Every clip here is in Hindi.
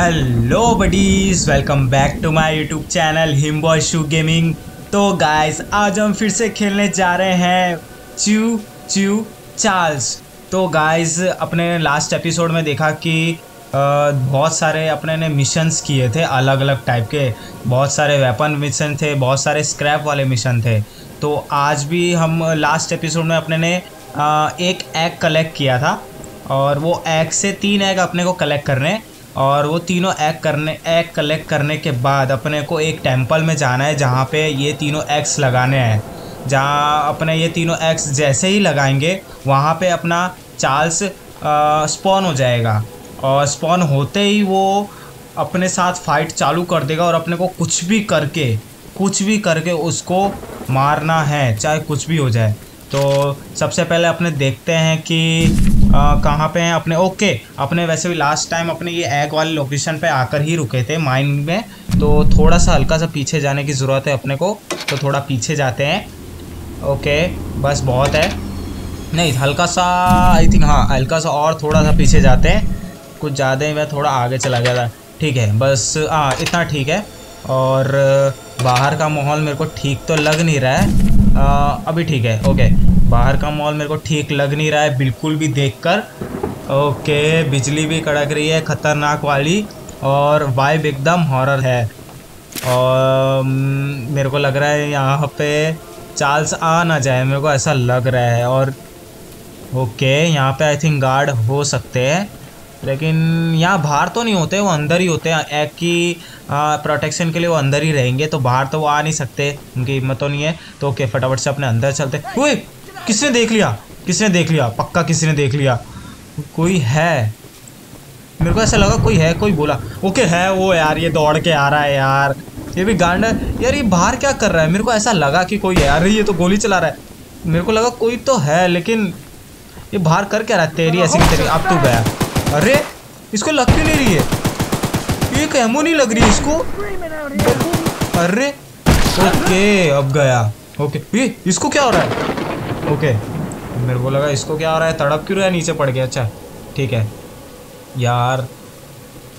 Hello buddies welcome back to my YouTube channel हिमबॉय शू गेमिंग तो गाइस आज हम फिर से खेलने जा रहे हैं च्यू च्यू चार्ल्स तो गाइस अपने लास्ट एपिसोड में देखा कि बहुत सारे अपने ने मिशंस किए थे अलग अलग टाइप के। बहुत सारे वेपन मिशन थे, बहुत सारे स्क्रैप वाले मिशन थे। तो आज भी हम लास्ट एपिसोड में अपने ने एक एग कलेक्ट किया था। और वो एग से तीन एग अपने को कलेक्ट करने। और वो तीनों एग करने एग कलेक्ट करने के बाद अपने को एक टेंपल में जाना है, जहाँ पे ये तीनों एग्स लगाने हैं। जहाँ अपने ये तीनों एग्स जैसे ही लगाएँगे, वहाँ पे अपना चार्ल्स स्पॉन हो जाएगा। और स्पॉन होते ही वो अपने साथ फाइट चालू कर देगा और अपने को कुछ भी करके, कुछ भी करके उसको मारना है, चाहे कुछ भी हो जाए। तो सबसे पहले अपने देखते हैं कि कहाँ पे हैं? अपने ओके। अपने वैसे भी लास्ट टाइम अपने ये एग वाले लोकेशन पे आकर ही रुके थे माइन में। तो थोड़ा सा हल्का सा पीछे जाने की ज़रूरत है अपने को। तो थोड़ा पीछे जाते हैं। ओके बस बहुत है। नहीं हल्का सा आई थिंक हाँ हल्का सा और थोड़ा सा पीछे जाते हैं। कुछ ज़्यादा ही मैं थोड़ा आगे चला गया था। ठीक है बस हाँ इतना ठीक है। और बाहर का माहौल मेरे को ठीक तो लग नहीं रहा है। आ, अभी ठीक है ओके। बाहर का मॉल मेरे को ठीक लग नहीं रहा है बिल्कुल भी देखकर। ओके बिजली भी कड़क रही है ख़तरनाक वाली और वाइब एकदम हॉरर है। और हम्म, मेरे को लग रहा है यहाँ पे चार्ल्स आ ना जाए मेरे को ऐसा लग रहा है। और ओके यहाँ पे आई थिंक गार्ड हो सकते हैं। लेकिन यहाँ बाहर तो नहीं होते वो अंदर ही होते हैं। एग की प्रोटेक्शन के लिए वो अंदर ही रहेंगे तो बाहर तो वो आ नहीं सकते। उनकी हिम्मत तो नहीं है। तो ओके फटाफट से अपने अंदर चलते। ओए किसने देख लिया? किसने देख लिया? पक्का किसी ने देख लिया? कोई है? मेरे को ऐसा लगा कोई है, कोई बोला। ओके, है वो यार, ये दौड़ के आ रहा है यार। ये भी गांड है। यार, ये बाहर क्या कर रहा है? मेरे को ऐसा लगा कि कोई है। यार ये तो गोली चला रहा है। मेरे को लगा कोई तो है, लेकिन ये बाहर कर क्या रहा है? तेरी ऐसी तेरी। अब तू गया। अरे, इसको लग क्यों नहीं रही है? एक एमो नहीं लग रही इसको। अरे, ओके, अब गया। ओके, ये, इसको क्या हो रहा है? ओके। मेरे को लगा इसको क्या हो रहा है? तड़प क्यों रहा है? नीचे पड़ गया। अच्छा ठीक है। यार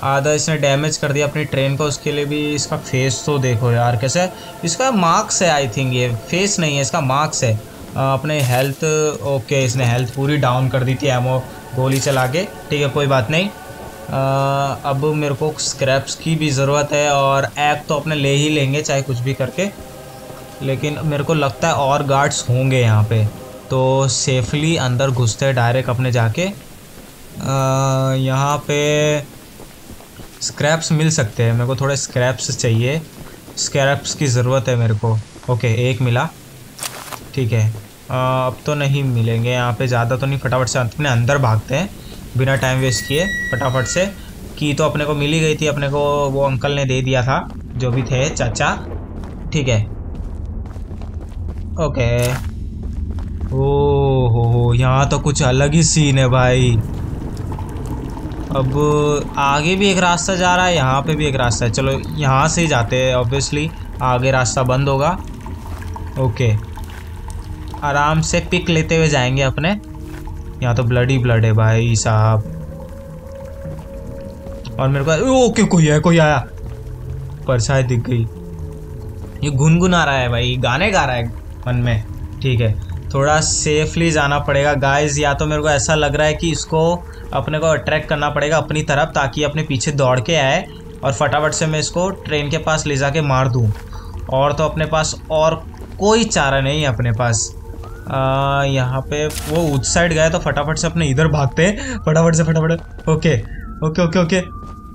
आधा इसने डैमेज कर दिया अपनी ट्रेन को उसके लिए भी इसका फेस तो देखो यार कैसे। इसका मार्क्स है आई थिंक ये। फेस नहीं है इसका मार्क्स है। अपने हेल्थ ओके इसने हेल्थ पूरी डाउन कर दी थी एमओ गोली चला के। ठीक है कोई बात नहीं। आ, अब मेरे को स्क्रैप्स की भी ज़रूरत है और ऐप तो अपने ले ही लेंगे चाहे कुछ भी करके। लेकिन मेरे को लगता है और गार्ड्स होंगे यहाँ पे। तो सेफली अंदर घुसते डायरेक्ट अपने जाके यहाँ पे स्क्रैप्स मिल सकते हैं। मेरे को थोड़े स्क्रैप्स चाहिए। स्क्रैप्स की ज़रूरत है मेरे को। ओके एक मिला। ठीक है। आ, अब तो नहीं मिलेंगे। यहाँ पे ज़्यादा तो नहीं फटाफट से अपने अंदर भागते हैं। बिना टाइम वेस्ट किए फटाफट से। की तो अपने को मिल ही गई थी। अपने को वो अंकल ने दे दिया था जो भी थे चाचा। ठीक है। ओके ओ हो हो यहाँ तो कुछ अलग ही सीन है भाई। अब आगे भी एक रास्ता जा रहा है, यहाँ पे भी एक रास्ता है। चलो, यहाँ से ही जाते हैं ऑब्वियसली आगे रास्ता बंद होगा। ओके। आराम से पिक लेते हुए जाएँगे अपने। यहाँ तो ब्लड ही ब्लड है भाई साहब। और मेरे को ओके कोई है, कोई आया? परछाई दिख गई। ये गुनगुना रहा है भाई, गाने गा रहा है मन में। ठीक है। थोड़ा सेफली जाना पड़ेगा। गाइस या तो मेरे को ऐसा लग रहा है कि इसको अपने को अट्रैक्ट करना पड़ेगा अपनी तरफ़, ताकि अपने पीछे दौड़ के आए और फटाफट से मैं इसको ट्रेन के पास ले जाके मार दूँ। और तो अपने पास और कोई चारा नहीं है अपने पास। यहाँ पे वो उस साइड गया तो फटाफट से अपने इधर भागते हैं। फटाफट से फटाफट। ओके ओके ओके ओके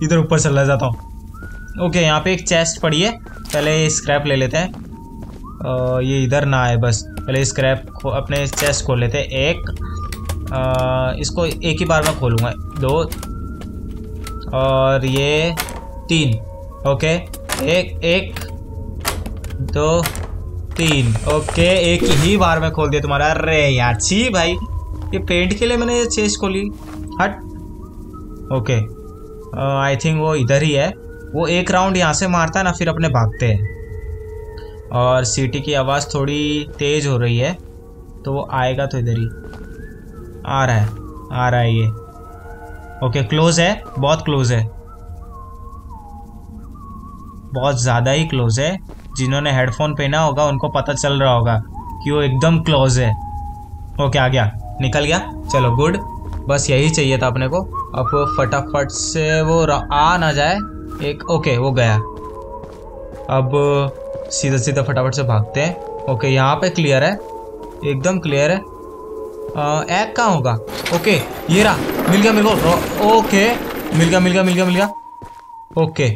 इधर ऊपर चला जाता हूँ। ओके यहाँ पे एक चेस्ट पड़ी है। पहले स्क्रैप ले लेते हैं। ये इधर ना आए बस। पहले स्क्रैप अपने चेस्ट खोल लेते हैं एक। आ, इसको एक ही बार में खोलूँगा दो। और ये तीन ओके एक एक दो तीन ओके एक ही बार में खोल दिया तुम्हारा। अरे यार छी भाई ये पेंट के लिए मैंने ये चेस्ट खोली। हट। ओके आई थिंक वो इधर ही है। वो एक राउंड यहाँ से मारता है ना फिर अपने भागते हैं। और सीटी की आवाज़ थोड़ी तेज़ हो रही है तो वो आएगा तो इधर ही। आ रहा है, आ रहा है ये। ओके क्लोज है, बहुत क्लोज है। बहुत ज़्यादा ही क्लोज है। जिन्होंने हेडफोन पहना होगा, उनको पता चल रहा होगा कि वो एकदम क्लोज है। ओके आ गया। निकल गया। चलो गुड बस यही चाहिए था अपने को। अब फटाफट से वो आ ना जाए। एक ओके वो गया। अब सीधा सीधा फटाफट से भागते हैं। ओके यहाँ पे क्लियर है। एकदम क्लियर है। एग कहाँ होगा? ओके ये रहा। मिल गया मेरे को ओके मिल गया मिल गया मिल गया मिल गया। ओके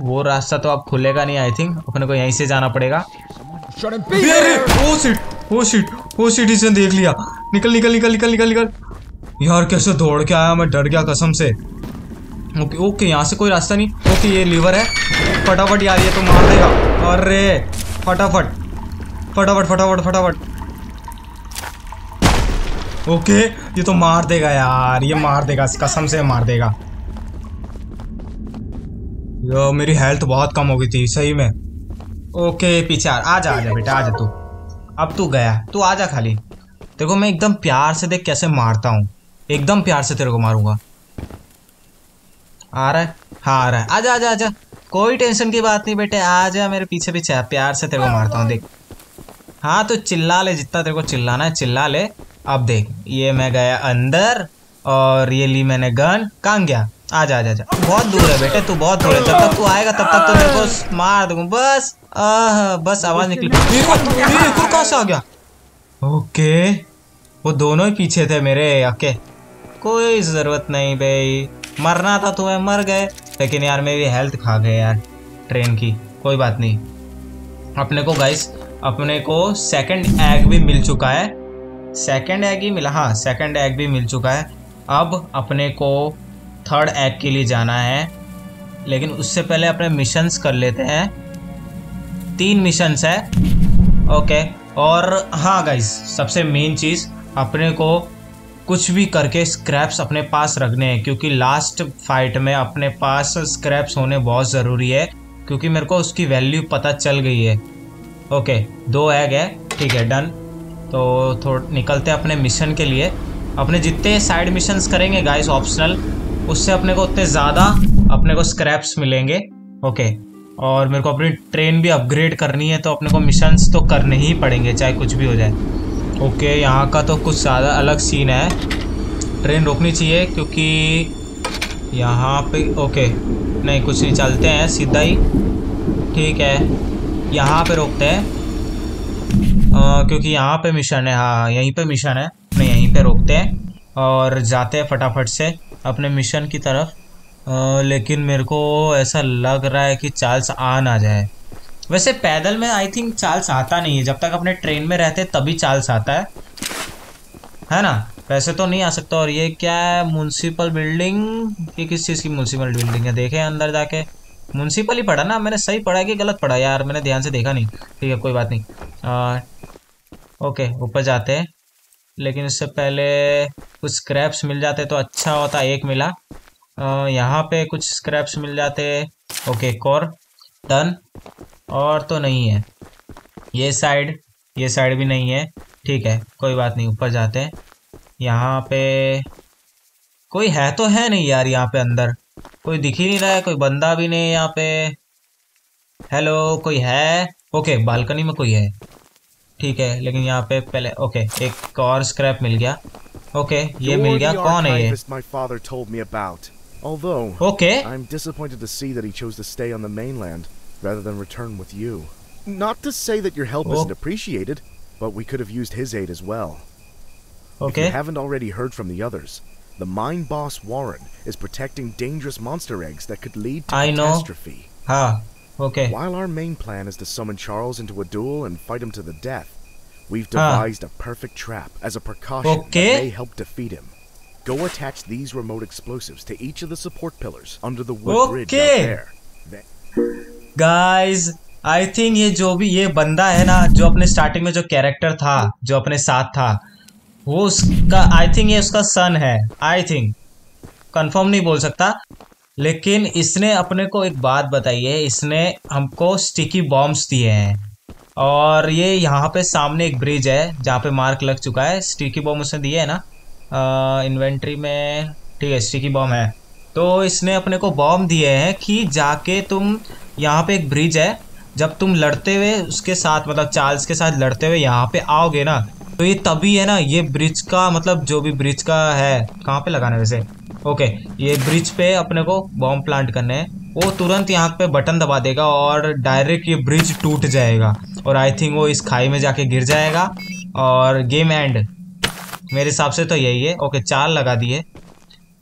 वो रास्ता तो अब खुलेगा नहीं आई थिंक अपने को यहीं से जाना पड़ेगा। Oh shit oh shit oh shit इसने देख लिया। निकल निकल निकल निकल निकल निकल। यार, कैसे दौड़ के आया मैं? डर गया कसम से। ओके ओके यहाँ से कोई रास्ता नहीं। ओके ये लीवर है। फटाफट यार, ये तो मार देगा। अरे, फटाफट. फटाफट फटाफट फटाफट. ओके, ये तो मार देगा यार, ये मार देगा कसम से मार देगा. यो, मेरी हेल्थ बहुत कम हो गई थी, सही में. ओके, पीछे आ जा आ जा बेटा, आ जा तू. अब तू गया, तू आ जा खाली. देखो, मैं एकदम प्यार से देख कैसे मारता हूँ. एकदम प्यार से तेरे को मारूँगा. आ रहा है? हाँ आ रहा है. आजा आजा आजा कोई टेंशन की बात नहीं बेटे, आ जा मेरे पीछे पीछे, प्यार से तेरे को मारता हूँ, देख। हाँ तो चिल्ला ले जितना तेरे को चिल्लाना है, चिल्ला ले। अब देख, ये मैं गया अंदर और ये ली मैंने गन, कहाँ गया? आ जा जा बहुत दूर है बेटे, तू बहुत दूर है, जब तक तू आएगा, तब तक तो मेरे को मार दूँगा, बस, आह, बस आवाज़ निकली। कहाँ से आ गया? ओके, वो दोनों ही पीछे थे मेरे, ओके। कोई ज़रूरत नहीं भाई, मरना था तुम्हें मर गए। लेकिन यार मेरी हेल्थ खा गए यार ट्रेन की, कोई बात नहीं। अपने को गाइस अपने को सेकंड एग भी मिल चुका है। सेकंड एग ही मिला हाँ सेकंड एग भी मिल चुका है। अब अपने को थर्ड एग के लिए जाना है। लेकिन उससे पहले अपने मिशंस कर लेते हैं। तीन मिशंस है। ओके और हाँ गाइस सबसे मेन चीज़, अपने को कुछ भी करके स्क्रैप्स अपने पास रखने हैं, क्योंकि लास्ट फाइट में अपने पास स्क्रैप्स होने बहुत ज़रूरी है, क्योंकि मेरे को उसकी वैल्यू पता चल गई है। ओके दो एग है, ठीक है डन तो थोड़ा निकलते अपने मिशन के लिए। अपने जितने साइड मिशंस करेंगे गाइस ऑप्शनल उससे अपने को उतने ज़्यादा अपने को स्क्रैप्स मिलेंगे। ओके और मेरे को अपनी ट्रेन भी अपग्रेड करनी है तो अपने को मिशंस तो करने ही पड़ेंगे, चाहे कुछ भी हो जाए। ओके यहाँ का तो कुछ ज़्यादा अलग सीन है। ट्रेन रोकनी चाहिए क्योंकि यहाँ पे ओके नहीं कुछ नहीं चलते हैं सीधा ही। ठीक है यहाँ पे रोकते हैं। आ, क्योंकि यहाँ पे मिशन है हाँ यहीं पे मिशन है। नहीं यहीं पे रोकते हैं और जाते हैं फटाफट से अपने मिशन की तरफ़। आ, लेकिन मेरे को ऐसा लग रहा है कि चार्ल्स आ ना जाए। वैसे पैदल में आई थिंक चार्ल्स आता नहीं है। जब तक अपने ट्रेन में रहते तभी चार्ल्स आता है। है ना? वैसे तो नहीं आ सकता। और ये क्या है? म्यूनसिपल बिल्डिंग ये किस चीज़ की म्यूनसिपल बिल्डिंग है? देखे अंदर जाके। म्यूनसिपल ही पढ़ा ना? मैंने सही पढ़ा कि गलत पढ़ा? यार मैंने ध्यान से देखा नहीं। ठीक है कोई बात नहीं। आ, ओके ऊपर जाते हैं। लेकिन इससे पहले कुछ स्क्रैप्स मिल जाते तो अच्छा होता। एक मिला। यहाँ पे कुछ स्क्रैप्स मिल जाते। ओके कोर डन और तो नहीं है। ये साइड ये साइड भी नहीं है। ठीक है कोई बात नहीं ऊपर जाते हैं। यहाँ पे कोई है तो है नहीं यार यहाँ पे अंदर। कोई दिख ही नहीं रहा है कोई बंदा भी नहीं है यहाँ पे। हेलो कोई है? ओके बालकनी में कोई है। ठीक है लेकिन यहाँ पे पहले ओके एक और स्क्रैप मिल गया। ओके ये मिल गया कौन है ये? Although, okay. I'm disappointed to see that he chose to stay on the mainland. Rather than return with you. Not to say that your help oh. isn't appreciated, but we could have used his aid as well. Okay. If you haven't already heard from the others, the mine boss Warren is protecting dangerous monster eggs that could lead to I catastrophe. Know. Ah, okay. While our main plan is to summon Charles into a duel and fight him to the death, we've devised a perfect trap as a precaution okay. that may help defeat him. Go attach these remote explosives to each of the support pillars under the wood okay. bridge out there. Guys, I think ये जो भी ये बंदा है ना जो अपने स्टार्टिंग में जो कैरेक्टर था जो अपने साथ था वो उसका आई थिंक ये उसका सन है आई थिंक कंफर्म नहीं बोल सकता लेकिन इसने अपने को एक बात बताई है इसने हमको स्टिकी बॉम्ब्स दिए हैं। और ये यहाँ पे सामने एक ब्रिज है जहाँ पे मार्क लग चुका है स्टिकी बॉम्ब उसने दिए है ना। इन्वेंट्री में ठीक है स्टिकी बॉम्ब है। तो इसने अपने को बॉम्ब दिए हैं कि जाके तुम यहाँ पे एक ब्रिज है। जब तुम लड़ते हुए उसके साथ मतलब चार्ल्स के साथ लड़ते हुए यहाँ पे आओगे ना तो ये तभी है ना, ये ब्रिज का मतलब जो भी ब्रिज का है, कहाँ पे लगाना है वैसे? ओके, ये ब्रिज पे अपने को बॉम्ब प्लांट करने हैं। वो तुरंत यहाँ पे बटन दबा देगा और डायरेक्ट ये ब्रिज टूट जाएगा। और आई थिंक वो इस खाई में जाके गिर जाएगा। और गेम एंड मेरे हिसाब से तो यही है। ओके, चार लगा दिए।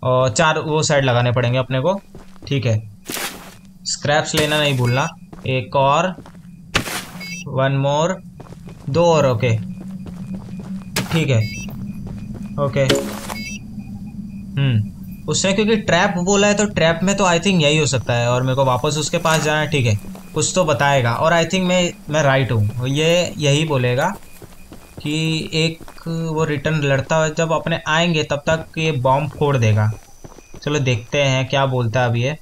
और चार वो साइड लगाने पड़ेंगे अपने को। ठीक है। स्क्रैप्स लेना नहीं भूलना। एक और। वन मोर दो और ओके ठीक है। Okay hmm. उसने क्योंकि ट्रैप बोला है तो ट्रैप में तो आई थिंक यही हो सकता है, और मेरे को वापस उसके पास जाना है, ठीक है। कुछ तो बताएगा। और आई थिंक मैं मैं राइट हूँ। ये यही बोलेगा कि एक वो रिटर्न लड़ता है जब अपने आएँगे, तब तक ये बॉम्ब फोड़ देगा। चलो देखते हैं, क्या बोलता है अभी ये।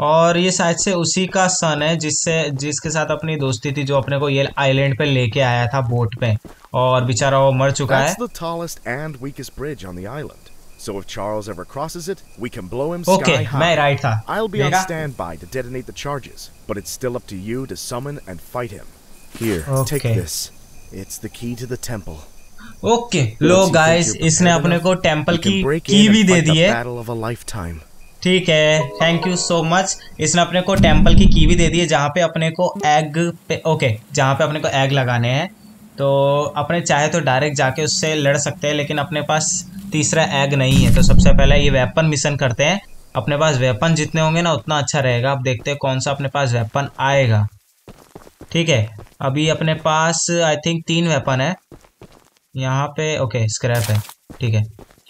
और ये शायद से उसी का सन है जिससे जिसके साथ अपनी दोस्ती थी जो अपने को ये आइलैंड पे लेके आया था बोट पे और बेचारा वो मर चुका है So if Charles ever crosses it, we can blow him okay, sky high. मैं right था. I'll be on standby to detonate the charges, but it's still up to you to summon and fight him. Here, okay. take this. It's the key to the temple. Okay लो गाइस इसने अपने को टेंपल की की भी दे दी है ठीक है थैंक यू सो मच इसने अपने को टेंपल की की भी दे दी है, जहाँ पे अपने को एग पे ओके जहाँ पे अपने को एग लगाने हैं. तो अपने चाहे तो डायरेक्ट जाके उससे लड़ सकते हैं, लेकिन अपने पास तीसरा एग नहीं है. तो सबसे पहले ये वेपन मिशन करते हैं. अपने पास वेपन जितने होंगे ना, उतना अच्छा रहेगा. अब देखते हैं कौन सा अपने पास वेपन आएगा. ठीक है, अभी अपने पास आई थिंक तीन वेपन है. यहाँ पे ओके स्क्रैप है. ठीक है.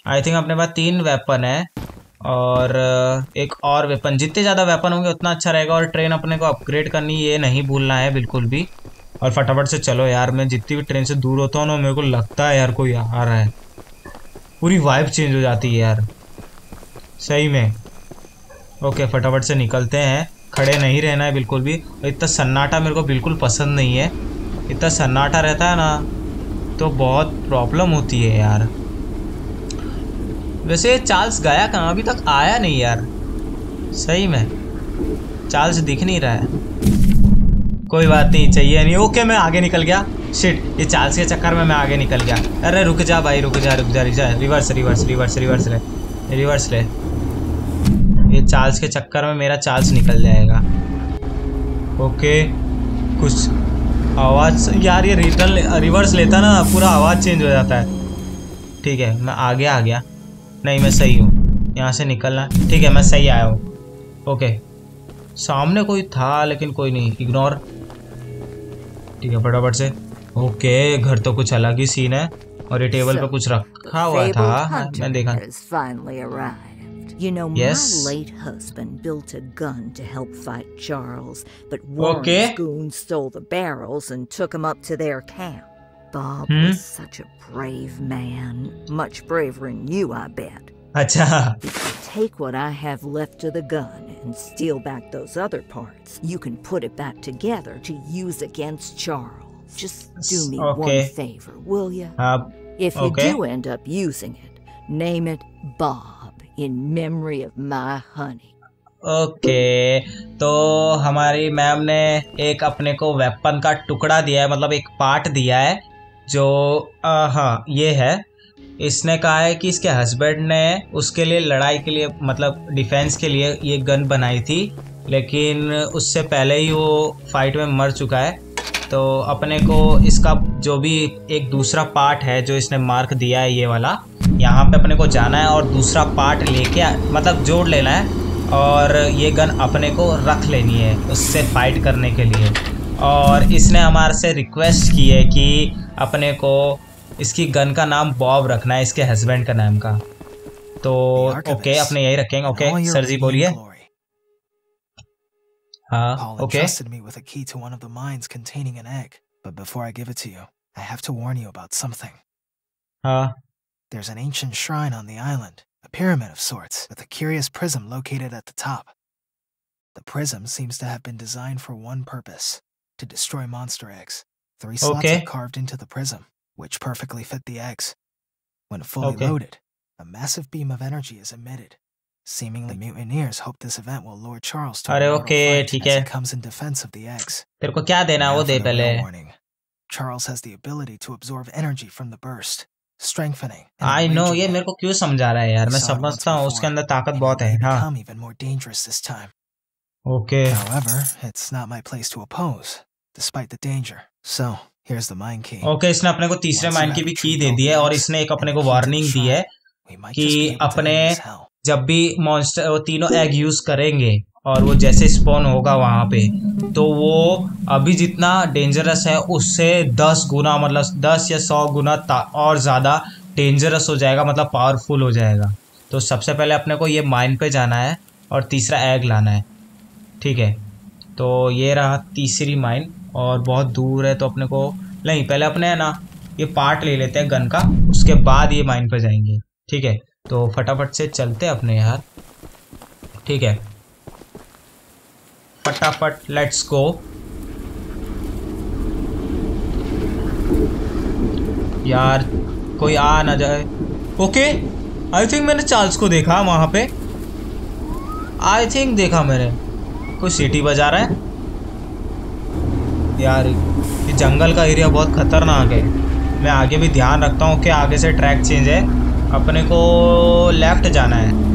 आई थिंक अपने पास तीन वेपन है. और एक और वेपन जितने ज़्यादा वेपन होंगे उतना अच्छा रहेगा और ट्रेन अपने को अपग्रेड करनी ये नहीं भूलना है बिल्कुल भी। और फटाफट से चलो यार, मैं जितनी भी ट्रेन से दूर होता हूँ ना, मेरे को लगता है यार कोई आ रहा है। पूरी वाइब चेंज हो जाती है यार। सही में। ओके फटाफट से निकलते हैं। खड़े नहीं रहना है बिल्कुल भी। और इतना सन्नाटा मेरे को बिल्कुल पसंद नहीं है। इतना सन्नाटा रहता है ना तो बहुत प्रॉब्लम होती है यार। वैसे चार्ल्स गया कहाँ? अभी तक आया नहीं यार। सही में। चार्ल्स दिख नहीं रहा है। कोई बात नहीं, चाहिए नहीं। ओके, मैं आगे निकल गया। शिट ये चार्ल्स के चक्कर में मैं आगे निकल गया। अरे, रुक जा भाई, रुक जा रुक जा रुक जा। रिवर्स रिवर्स रिवर्स रिवर्स ले। रिवर्स ले। ये चार्ल्स के चक्कर में मेरा चार्ल्स निकल जाएगा। ओके, कुछ आवाज़ यार, ये रिटर्न रिवर्स लेता ना, पूरा आवाज़ चेंज हो जाता है। ठीक है, मैं आगे आ गया। नहीं मैं सही हूँ यहाँ से निकलना ठीक है मैं सही आया हूँ ओके सामने कोई था लेकिन कोई नहीं इग्नोर ठीक है फटाफट से ओके घर तो कुछ अलग ही सीन है और ये टेबल so, पे कुछ रखा हुआ था मैं देखा You know, yes. my late husband built a gun to help fight Charles, but Warren's okay. goons stole the barrels and took them up to their camp. Bob hmm? was such a brave man. Much braver than you, I bet. Acha. Take what I have left of the gun and steal back those other parts. You can put it back together to use against Charles. Just do me okay. one favor, will you? Uh, if you okay. do end up using it, name it Bob in memory of my honey. Okay okay, तो हमारी मैम ने एक अपने को वेपन का टुकड़ा दिया है मतलब एक पार्ट दिया है जो हाँ ये है। इसने कहा है कि इसके हस्बैंड ने उसके लिए लड़ाई के लिए मतलब डिफेंस के लिए ये गन बनाई थी, लेकिन उससे पहले ही वो फाइट में मर चुका है। तो अपने को इसका जो भी एक दूसरा पार्ट है, जो इसने मार्क दिया है ये वाला, यहाँ पे अपने को जाना है और दूसरा पार्ट लेके मतलब जोड़ लेना है और ये गन अपने को रख लेनी है उससे फाइट करने के लिए। और इसने हमारे से रिक्वेस्ट की है कि अपने को इसकी गन का नाम बॉब रखना है इसके हस्बैंड का नाम का तो ओके अपने यही रखेंगे ओके सर जी बोलिए Uh, Paul okay. entrusted me with a key to one of the mines containing an egg. But before I give it to you, I have to warn you about something. Uh, There's an ancient shrine on the island, a pyramid of sorts, with a curious prism located at the top. The prism seems to have been designed for one purpose, to destroy monster eggs. Three slots okay. are carved into the prism, which perfectly fit the eggs. When fully okay. loaded, a massive beam of energy is emitted, Seemingly mutineers hope this event will lure Charles to अरे ओके ठीक है comes in defense of the eggs. तेरे को क्या देना वो दे पहले Charles has the ability to absorb energy from the burst, strengthening. I know ये मेरे को क्यों समझा रहा है यार मैं समझता हूँ उसके अंदर ताकत बहुत है हाँ. Become even more dangerous this time. Okay. However, it's not my place to oppose, despite the danger. So here's the mine key. Okay, इसने अपने को तीसरे माइन की भी की दे दी है और इसने एक अपने को वार्निंग दी है कि अपने जब भी मॉन्स्टर वो तीनों एग यूज़ करेंगे और वो जैसे स्पॉन होगा वहाँ पे तो वो अभी जितना डेंजरस है उससे दस गुना मतलब दस या सौ गुना और ज़्यादा डेंजरस हो जाएगा मतलब पावरफुल हो जाएगा। तो सबसे पहले अपने को ये माइन पे जाना है और तीसरा एग लाना है। ठीक है? तो ये रहा तीसरी माइन और बहुत दूर है तो अपने को, नहीं, पहले अपने है ना, ये पार्ट ले लेते हैं गन का, उसके बाद ये माइन पर जाएँगे, ठीक है? तो फटाफट से चलते हैं अपने यार, ठीक है? फटाफट लेट्स गो यार, कोई आ ना जाए। ओके आई थिंक मैंने चार्ल्स को देखा वहाँ पे। आई थिंक देखा मैंने। कोई सीटी बजा रहा है? यार ये जंगल का एरिया बहुत खतरनाक है। मैं आगे भी ध्यान रखता हूँ कि आगे से ट्रैक चेंज है। अपने को लेफ़्ट जाना है।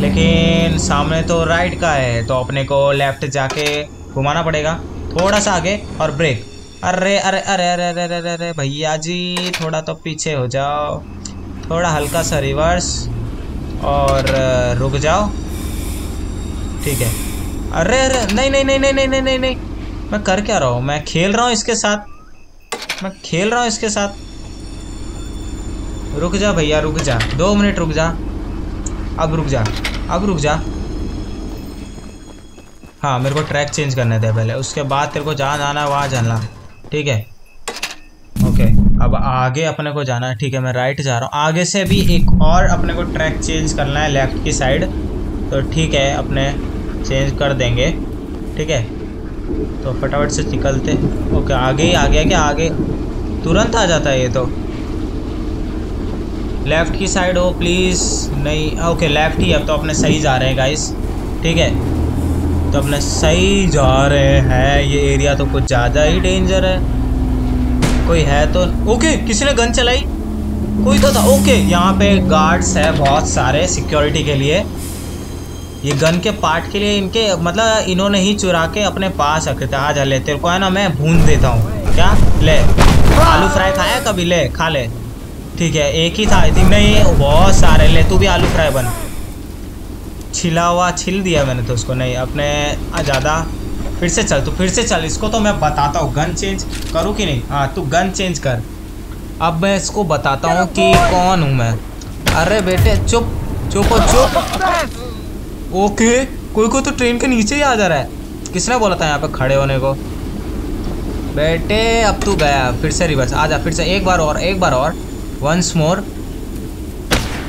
लेकिन सामने तो राइट का है तो अपने को लेफ़्ट जाके घुमाना पड़ेगा। थोड़ा सा आगे और ब्रेक अरे अरे अरे अरे अरे अरे अरे, भैया जी, थोड़ा तो पीछे हो जाओ। थोड़ा हल्का सा रिवर्स और रुक जाओ। ठीक है। अरे अरे नहीं नहीं नहीं नहीं नहीं नहीं नहीं। मैं कर क्या रहा हूँ? मैं खेल रहा हूँ इसके साथ। मैं खेल रहा हूँ इसके साथ। रुक जा भैया, रुक जा। दो मिनट रुक जा। अब रुक जा। अब रुक जा। हाँ मेरे को ट्रैक चेंज करने दे पहले। उसके बाद तेरे को जहाँ जाना है, वहाँ जाना। ठीक है? ओके अब आगे अपने को जाना है। ठीक है, मैं राइट जा रहा हूँ। आगे से भी एक और अपने को ट्रैक चेंज करना है लेफ़्ट की साइड तो ठीक है, अपने चेंज कर देंगे। ठीक है? तो फटाफट से निकलते ओके, आगे ही आ गया क्या? आगे। तुरंत आ जाता है ये तो। लेफ़्ट की साइड हो प्लीज़ नहीं ओके लेफ़्ट ही। अब तो अपने सही जा रहे हैं गाइस ठीक है? तो अपने सही जा रहे हैं। ये एरिया तो कुछ ज़्यादा ही डेंजर है। कोई है तो ओके किसी ने गन चलाई? कोई तो था। ओके यहाँ पे गार्ड्स है बहुत सारे सिक्योरिटी के लिए। ये गन के पार्ट के लिए इनके मतलब इन्होंने ही चुरा के अपने पास रखे थे। आ जा ले, तेरे को है ना मैं भून देता हूँ। क्या? ले। आलू फ्राई खाया कभी? ले, खा ले। ठीक है, एक ही था नहीं, बहुत सारे। ले, तू भी आलू फ्राई बन। छिला हुआ छिल दिया मैंने तो उसको। नहीं, अपने ज़्यादा। फिर से चल, तू फिर से चल। इसको तो मैं बताता हूँ। गन चेंज करूँ कि नहीं? हाँ तू गन चेंज कर। अब मैं इसको बताता हूँ कि कौन हूँ मैं। अरे बेटे, चुप। चुप चुप। ओके, कोई कोई तो ट्रेन के नीचे ही आ जा रहा है। किसने बोला था यहाँ पे खड़े होने को? बेटे, अब तू गया, फिर से रिवर्स आ जा फिर से, एक बार और, एक बार और। वंस मोर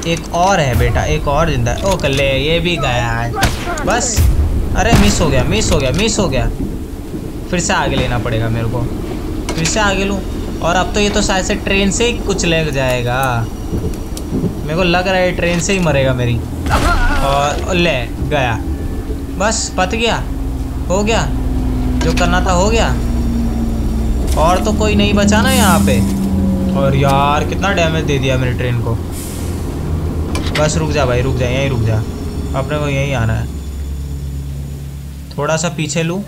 एक और है बेटा, एक और ज़िंदा ओके, ले, ये भी गया है बस। अरे मिस हो गया मिस हो गया मिस हो गया। फिर से आगे लेना पड़ेगा मेरे को। फिर से आगे लूँ। और अब तो ये तो शायद से ट्रेन से ही कुछ ले जाएगा। मेरे को लग रहा है ट्रेन से ही मरेगा मेरी। और ले, गया। बस, पत गया। हो गया। जो करना था हो गया। और तो कोई नहीं बचा ना यहाँ पे। और यार, कितना डैमेज दे दिया मेरी ट्रेन को। बस, रुक जा भाई, रुक जा, यहीं रुक जा। अपने को यहीं आना है। थोड़ा सा पीछे लूँ।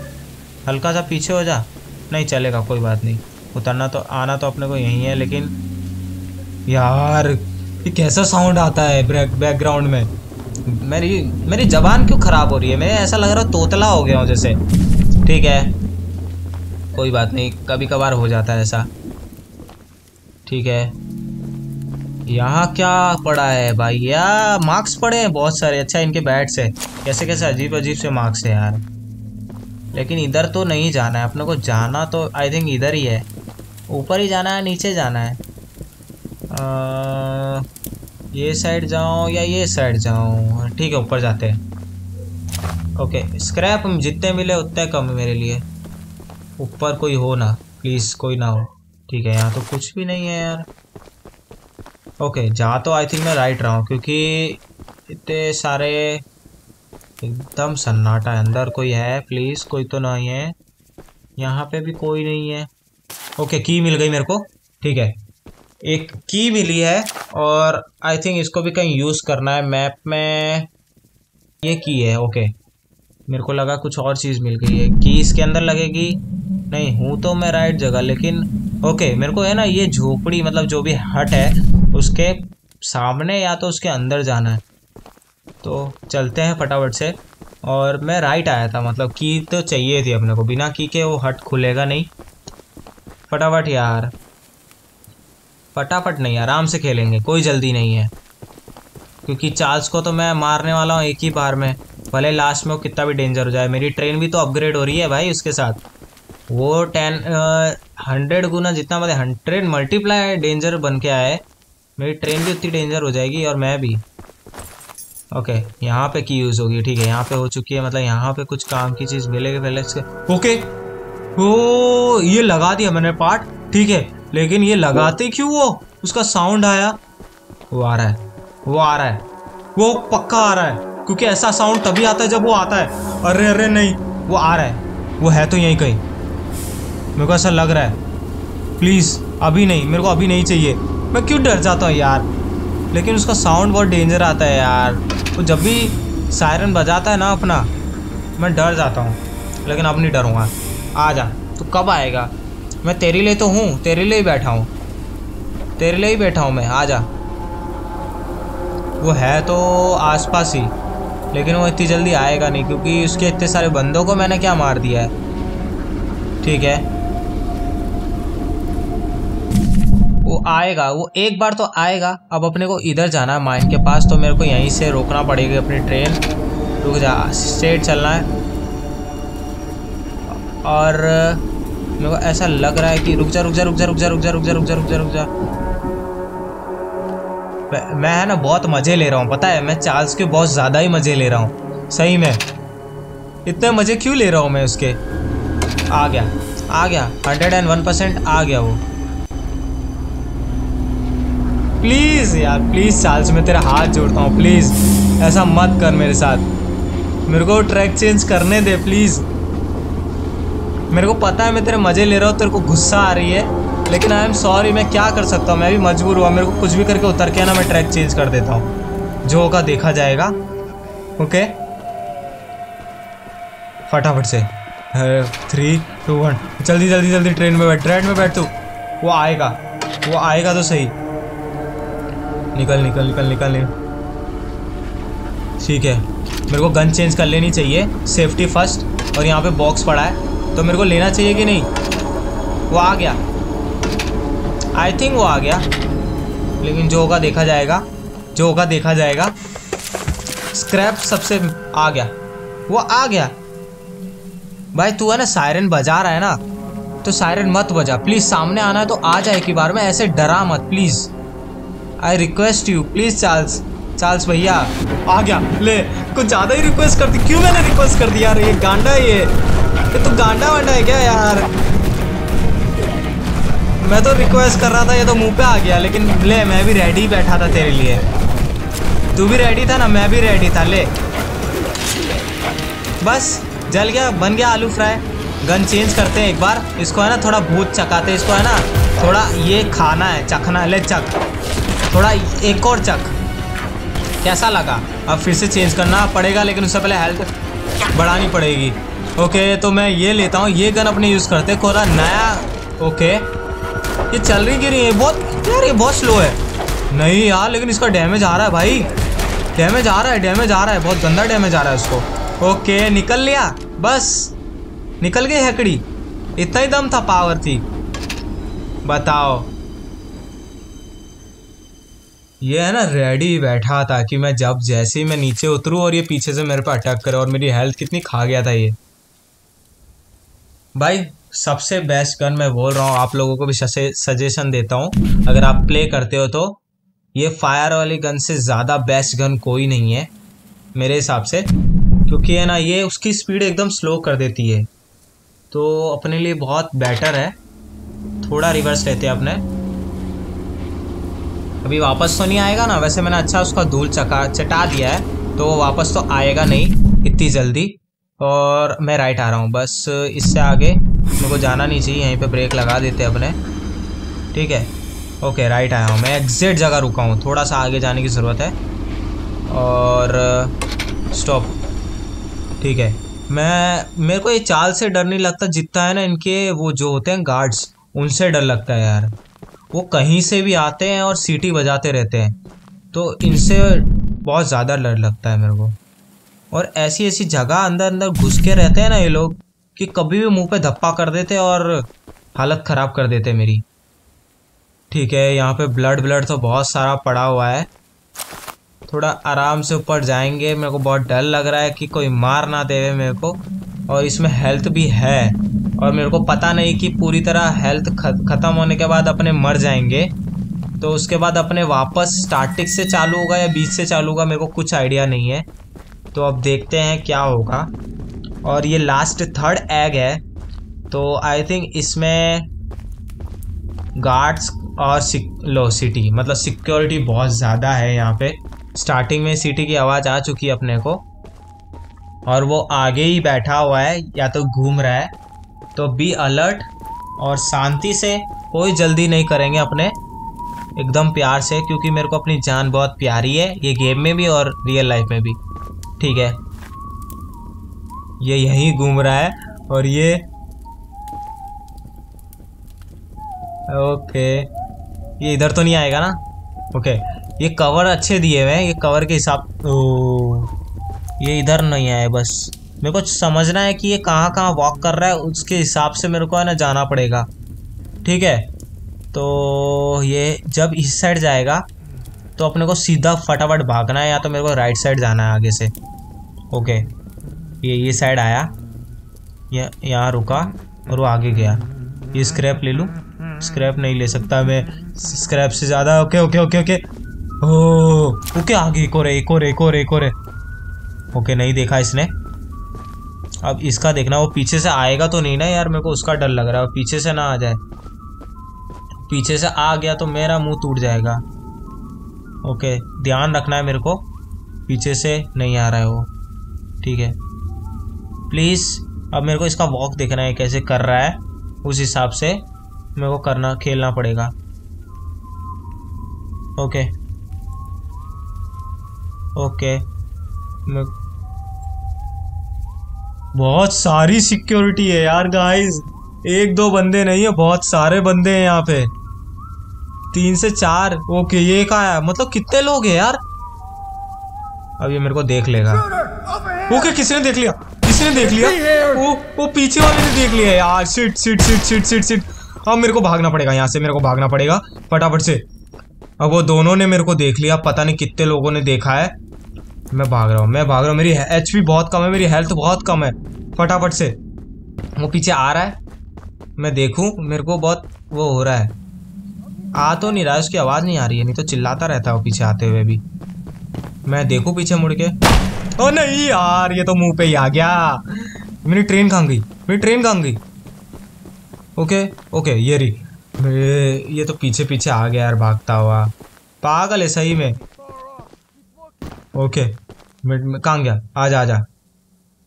हल्का सा पीछे हो जा। नहीं चलेगा, कोई बात नहीं। उतरना तो आना तो अपने को यहीं है, लेकिन यार, ये कैसा साउंड आता है बैकग्राउंड में? मेरी मेरी जबान क्यों ख़राब हो रही है? मैं ऐसा लग रहा है तोतला हो गया हूँ जैसे। ठीक है। कोई बात नहीं कभी कभार हो जाता है ऐसा। ठीक है। यहाँ क्या पड़ा है भाई या मार्क्स पड़े हैं बहुत सारे। अच्छा इनके बैट्स है। कैसे कैसे अजीब अजीब से मार्क्स है यार। लेकिन इधर तो नहीं जाना है। अपने को जाना तो आई थिंक इधर ही है। ऊपर ही जाना है नीचे जाना है। आ, ये साइड जाऊँ या ये साइड जाऊँ? ठीक है, ऊपर जाते हैं। ओके स्क्रैप जितने मिले उतने कम मेरे लिए। ऊपर कोई हो ना प्लीज़ कोई ना हो। ठीक है, यहाँ तो कुछ भी नहीं है यार। ओके जा तो आई थिंक मैं राइट रहा हूँ, क्योंकि इतने सारे एकदम सन्नाटा है। अंदर कोई है प्लीज़ कोई तो नहीं है। यहाँ पे भी कोई नहीं है। ओके की मिल गई मेरे को। ठीक है। एक की मिली है और आई थिंक इसको भी कहीं यूज़ करना है मैप में। ये की है ओके मेरे को लगा कुछ और चीज़ मिल गई है। की इसके अंदर लगेगी? नहीं, हूँ तो मैं राइट जगह, लेकिन ओके मेरे को है ना ये झोपड़ी मतलब जो भी हट है, उसके सामने या तो उसके अंदर जाना है। तो चलते हैं फटाफट से। और मैं राइट आया था मतलब की तो चाहिए थी अपने को। बिना की के वो हट खुलेगा नहीं। फटाफट यार। फटाफट नहीं, आराम से खेलेंगे, कोई जल्दी नहीं है। क्योंकि चार्ल्स को तो मैं मारने वाला हूँ एक ही बार में, भले लास्ट में वो कितना भी डेंजर हो जाए। मेरी ट्रेन भी तो अपग्रेड हो रही है भाई उसके साथ। वो टेन हंड्रेड गुना जितना मतलब हंड्रेड मल्टीप्लाई डेंजर बन के है मेरी ट्रेन भी उतनी डेंजर हो जाएगी और मैं भी। ओके यहाँ पे की यूज़ होगी, ठीक है, यहाँ पे हो चुकी है मतलब यहाँ पे कुछ काम की चीज़ मिलेगी, पहले ओके ओ, ये लगा दिया मैंने पार्ट ठीक है। लेकिन ये लगाते क्यों वो? उसका साउंड आया। वो आ रहा है। वो आ रहा है। वो पक्का आ रहा है। क्योंकि ऐसा साउंड तभी आता है जब वो आता है। अरे अरे नहीं। वो आ रहा है। वो है तो यहीं कहीं। मेरे को ऐसा लग रहा है। प्लीज़ अभी नहीं। मेरे को अभी नहीं चाहिए। मैं क्यों डर जाता हूँ यार? लेकिन उसका साउंड बहुत डेंजर आता है यार। वो जब भी सायरन बजाता है ना अपना मैं डर जाता हूँ। लेकिन अब नहीं डरूँगा। आ जा। तो कब आएगा? मैं तेरे लिए तो हूँ, तेरे लिए ही बैठा हूँ। तेरे लिए ही बैठा हूँ मैं आ जा वो है तो आसपास ही, लेकिन वो इतनी जल्दी आएगा नहीं, क्योंकि उसके इतने सारे बंदों को मैंने क्या मार दिया है। ठीक है। वो आएगा, वो एक बार तो आएगा, अब अपने को इधर जाना है, माइन के पास तो मेरे को यहीं से रोकना पड़ेगी अपनी ट्रेन। रुक जा, स्ट्रेट चलना है। और मेरे को ऐसा लग रहा है कि रुक जा रुक जा रुक जा रुक जा रुक जा रुक जा रुक जा रुक जा रुक जा। मैं है ना बहुत मज़े ले रहा हूँ, पता है? मैं चार्ल्स के बहुत ज़्यादा ही मज़े ले रहा हूँ। सही में। इतने मज़े क्यों ले रहा हूँ मैं उसके? आ गया आ गया। हंड्रेड एंड वन परसेंट आ गया वो। प्लीज़ यार, प्लीज़ चार्ल्स, मैं तेरा हाथ जोड़ता हूँ, प्लीज़। ऐसा मत कर मेरे साथ। मेरे को ट्रैक चेंज करने दे, प्लीज़। मेरे को पता है, मैं तेरे मज़े ले रहा हूँ, तेरे को गुस्सा आ रही है, लेकिन आई एम सॉरी मैं क्या कर सकता हूँ? मैं भी मजबूर हुआ, मेरे को कुछ भी करके उतर के ना मैं ट्रैक चेंज कर देता हूँ। जो होगा देखा जाएगा। ओके फटाफट से। थ्री टू वन जल्दी जल्दी जल्दी ट्रेन में बैठ ट्रेन में बैठ तू। वो आएगा। वो आएगा तो सही। निकल निकल निकल निकल निकल। ठीक है। मेरे को गन चेंज कर लेनी चाहिए। सेफ्टी फ़र्स्ट और यहाँ पे बॉक्स पड़ा है। तो मेरे को लेना चाहिए कि नहीं? वो आ गया। आई थिंक वो आ गया। लेकिन जो होगा देखा जाएगा। जो होगा देखा जाएगा। स्क्रैप सबसे आ गया। वो आ गया। भाई, तू है ना सायरन बजा रहा है ना? तो सायरन मत बजा। प्लीज़ सामने आना है तो आ जाए एक बार में। ऐसे डरा मत please I request you please Charles Charles भैया, आ गया। ले, कुछ ज़्यादा ही रिक्वेस्ट कर दी। क्यों मैंने रिक्वेस्ट कर दिया यार? ये गांडा ये। ये तो गांडा वांडा है क्या यार? मैं तो रिक्वेस्ट कर रहा था, ये तो मुँह पे आ गया, लेकिन ले, मैं भी रेडी बैठा था तेरे लिए। तू भी रेडी था ना? मैं भी रेडी था, ले। बस, जल गया, बन गया आलू फ्राई गन चेंज करते हैं एक बार। इसको है ना, थोड़ा भूत चकाते इसको है ना, थोड़ा ये खाना है, चखना है। ले, चख। थोड़ा एक और चक कैसा लगा? अब फिर से चेंज करना पड़ेगा, लेकिन उससे पहले हेल्थ बढ़ानी पड़ेगी। ओके तो मैं ये लेता हूँ, ये गन अपने यूज़ करते थोड़ा नया ओके ये चल रही क्यों नहीं है, बहुत, यार ये बहुत स्लो है। नहीं यार, लेकिन इसका डैमेज आ रहा है भाई। डैमेज आ रहा है डैमेज आ रहा है, बहुत गंदा डैमेज आ रहा है उसको ओके निकल लिया, बस। निकल गई हैकड़ी। इतना ही दम था पावर थी। बताओ। ये है ना रेडी बैठा था कि मैं जब जैसे ही मैं नीचे उतरूँ और ये पीछे से मेरे पे अटैक करे और मेरी हेल्थ कितनी खा गया था ये। भाई, सबसे बेस्ट गन मैं बोल रहा हूँ, आप लोगों को भी सजेशन देता हूँ। अगर आप प्ले करते हो तो ये फायर वाली गन से ज़्यादा बेस्ट गन कोई नहीं है, मेरे हिसाब से। क्योंकि है ना, ये उसकी स्पीड एकदम स्लो कर देती है। तो अपने लिए बहुत बेटर है। थोड़ा रिवर्स लेते हैं अपने। अभी वापस तो नहीं आएगा ना? वैसे मैंने अच्छा उसका धूल चका, चटा दिया है तो वापस तो आएगा नहीं इतनी जल्दी। और मैं राइट आ रहा हूँ। बस इससे आगे मेरे को जाना नहीं चाहिए, यहीं पे ब्रेक लगा देते अपने। ठीक है? ओके राइट आया हूँ। मैं एग्जैक्ट जगह रुका हूँ। थोड़ा सा आगे जाने की ज़रूरत है। और स्टॉप ठीक है। मैं, मेरे को ये चाल से डर नहीं लगता जितना है ना इनके वो जो होते हैं गार्ड्स उनसे डर लगता है यार। वो कहीं से भी आते हैं और सीटी बजाते रहते हैं। तो इनसे बहुत ज़्यादा डर लगता है मेरे को। और ऐसी ऐसी जगह अंदर अंदर घुस के रहते हैं ना ये लोग, कि कभी भी मुँह पे धप्पा कर देते और हालत ख़राब कर देते मेरी। ठीक है, यहाँ पे ब्लड ब्लड तो बहुत सारा पड़ा हुआ है। थोड़ा आराम से ऊपर जाएँगे, मेरे को बहुत डर लग रहा है कि कोई मार ना देवे मेरे को, और इसमें हेल्थ भी है। और मेरे को पता नहीं कि पूरी तरह हेल्थ ख़त्म होने के बाद अपने मर जाएँगे। तो उसके बाद अपने वापस स्टार्टिंग से चालू होगा या बीच से चालू होगा, मेरे को कुछ आइडिया नहीं है। तो अब देखते हैं क्या होगा। और ये लास्ट थर्ड एग है। तो आई थिंक इसमें गार्ड्स और लो सिटी मतलब सिक्योरिटी बहुत ज़्यादा है यहाँ पे। स्टार्टिंग में सिटी की आवाज़ आ चुकी है अपने को। और वो आगे ही बैठा हुआ है, या तो घूम रहा है। तो बी अलर्ट और शांति से कोई जल्दी नहीं करेंगे अपने। एकदम प्यार से, क्योंकि मेरे को अपनी जान बहुत प्यारी है, ये गेम में भी और रियल लाइफ में भी। ठीक है। ये यहीं घूम रहा है और ये ओके। ये इधर तो नहीं आएगा ना? ओके। ये कवर अच्छे दिए हुए हैं, ये कवर के हिसाब ओ, ये इधर नहीं आए बस। मेरे को समझना है कि ये कहाँ कहाँ वॉक कर रहा है, उसके हिसाब से मेरे को है ना जाना पड़ेगा। ठीक है? तो ये जब इस साइड जाएगा तो अपने को सीधा फटाफट भागना है या तो मेरे को राइट साइड जाना है आगे से? ओके ये ये साइड आया। यहाँ रुका और वो आगे गया। ये स्क्रैप ले लूँ? स्क्रैप नहीं ले सकता मैं। स्क्रैप से ज़्यादा? Okay okay okay okay oh okay आगे एक और एक और एक और एक और ओके नहीं देखा इसने। अब इसका देखना, वो पीछे से आएगा तो नहीं ना यार, मेरे को उसका डर लग रहा है। पीछे से ना आ जाए। पीछे से आ गया तो मेरा मुँह टूट जाएगा। ओके, ध्यान रखना है मेरे को। पीछे से नहीं आ रहा है वो। ठीक है। प्लीज़ अब मेरे को इसका वॉक देखना है, कैसे कर रहा है। उस हिसाब से मेरे को करना, खेलना पड़ेगा। ओके। ओके। बहुत सारी सिक्योरिटी है यार गाइस एक दो बंदे नहीं है, बहुत सारे बंदे हैं यहाँ पे। तीन से चार? ओके ये कहा है? मतलब कितने लोग हैं यार? अब ये मेरे को देख लेगा। ओके किसने देख लिया? किसने देख लिया? वो वो पीछे वाले ने देख लिया यार। Sit sit sit sit sit sit अब मेरे को भागना पड़ेगा, यहाँ से मेरे को भागना पड़ेगा। फटाफट से। अब वो दोनों ने मेरे को देख लिया। पता नहीं कितने लोगों ने देखा है। मैं भाग रहा हूँ, मैं भाग रहा हूँ। मेरी एचपी बहुत कम है, मेरी हेल्थ बहुत कम है। फटाफट से। वो पीछे आ रहा है। मैं देखूँ, मेरे को बहुत वो हो रहा है। आ तो नहीं रहा उसकी आवाज़ नहीं आ रही है, नहीं तो चिल्लाता रहता है वो पीछे आते हुए भी। मैं देखूँ पीछे मुड़ के? ओ नहीं यार, ये तो मुँह पे ही आ गया। मेरी ट्रेन कहाँ गई? मेरी ट्रेन कहाँ गई? ओके ओके ये रही। ये तो पीछे पीछे आ गया यार, भागता हुआ। पागल है सही में। ओके कहाँ गया? आ जा आ जा।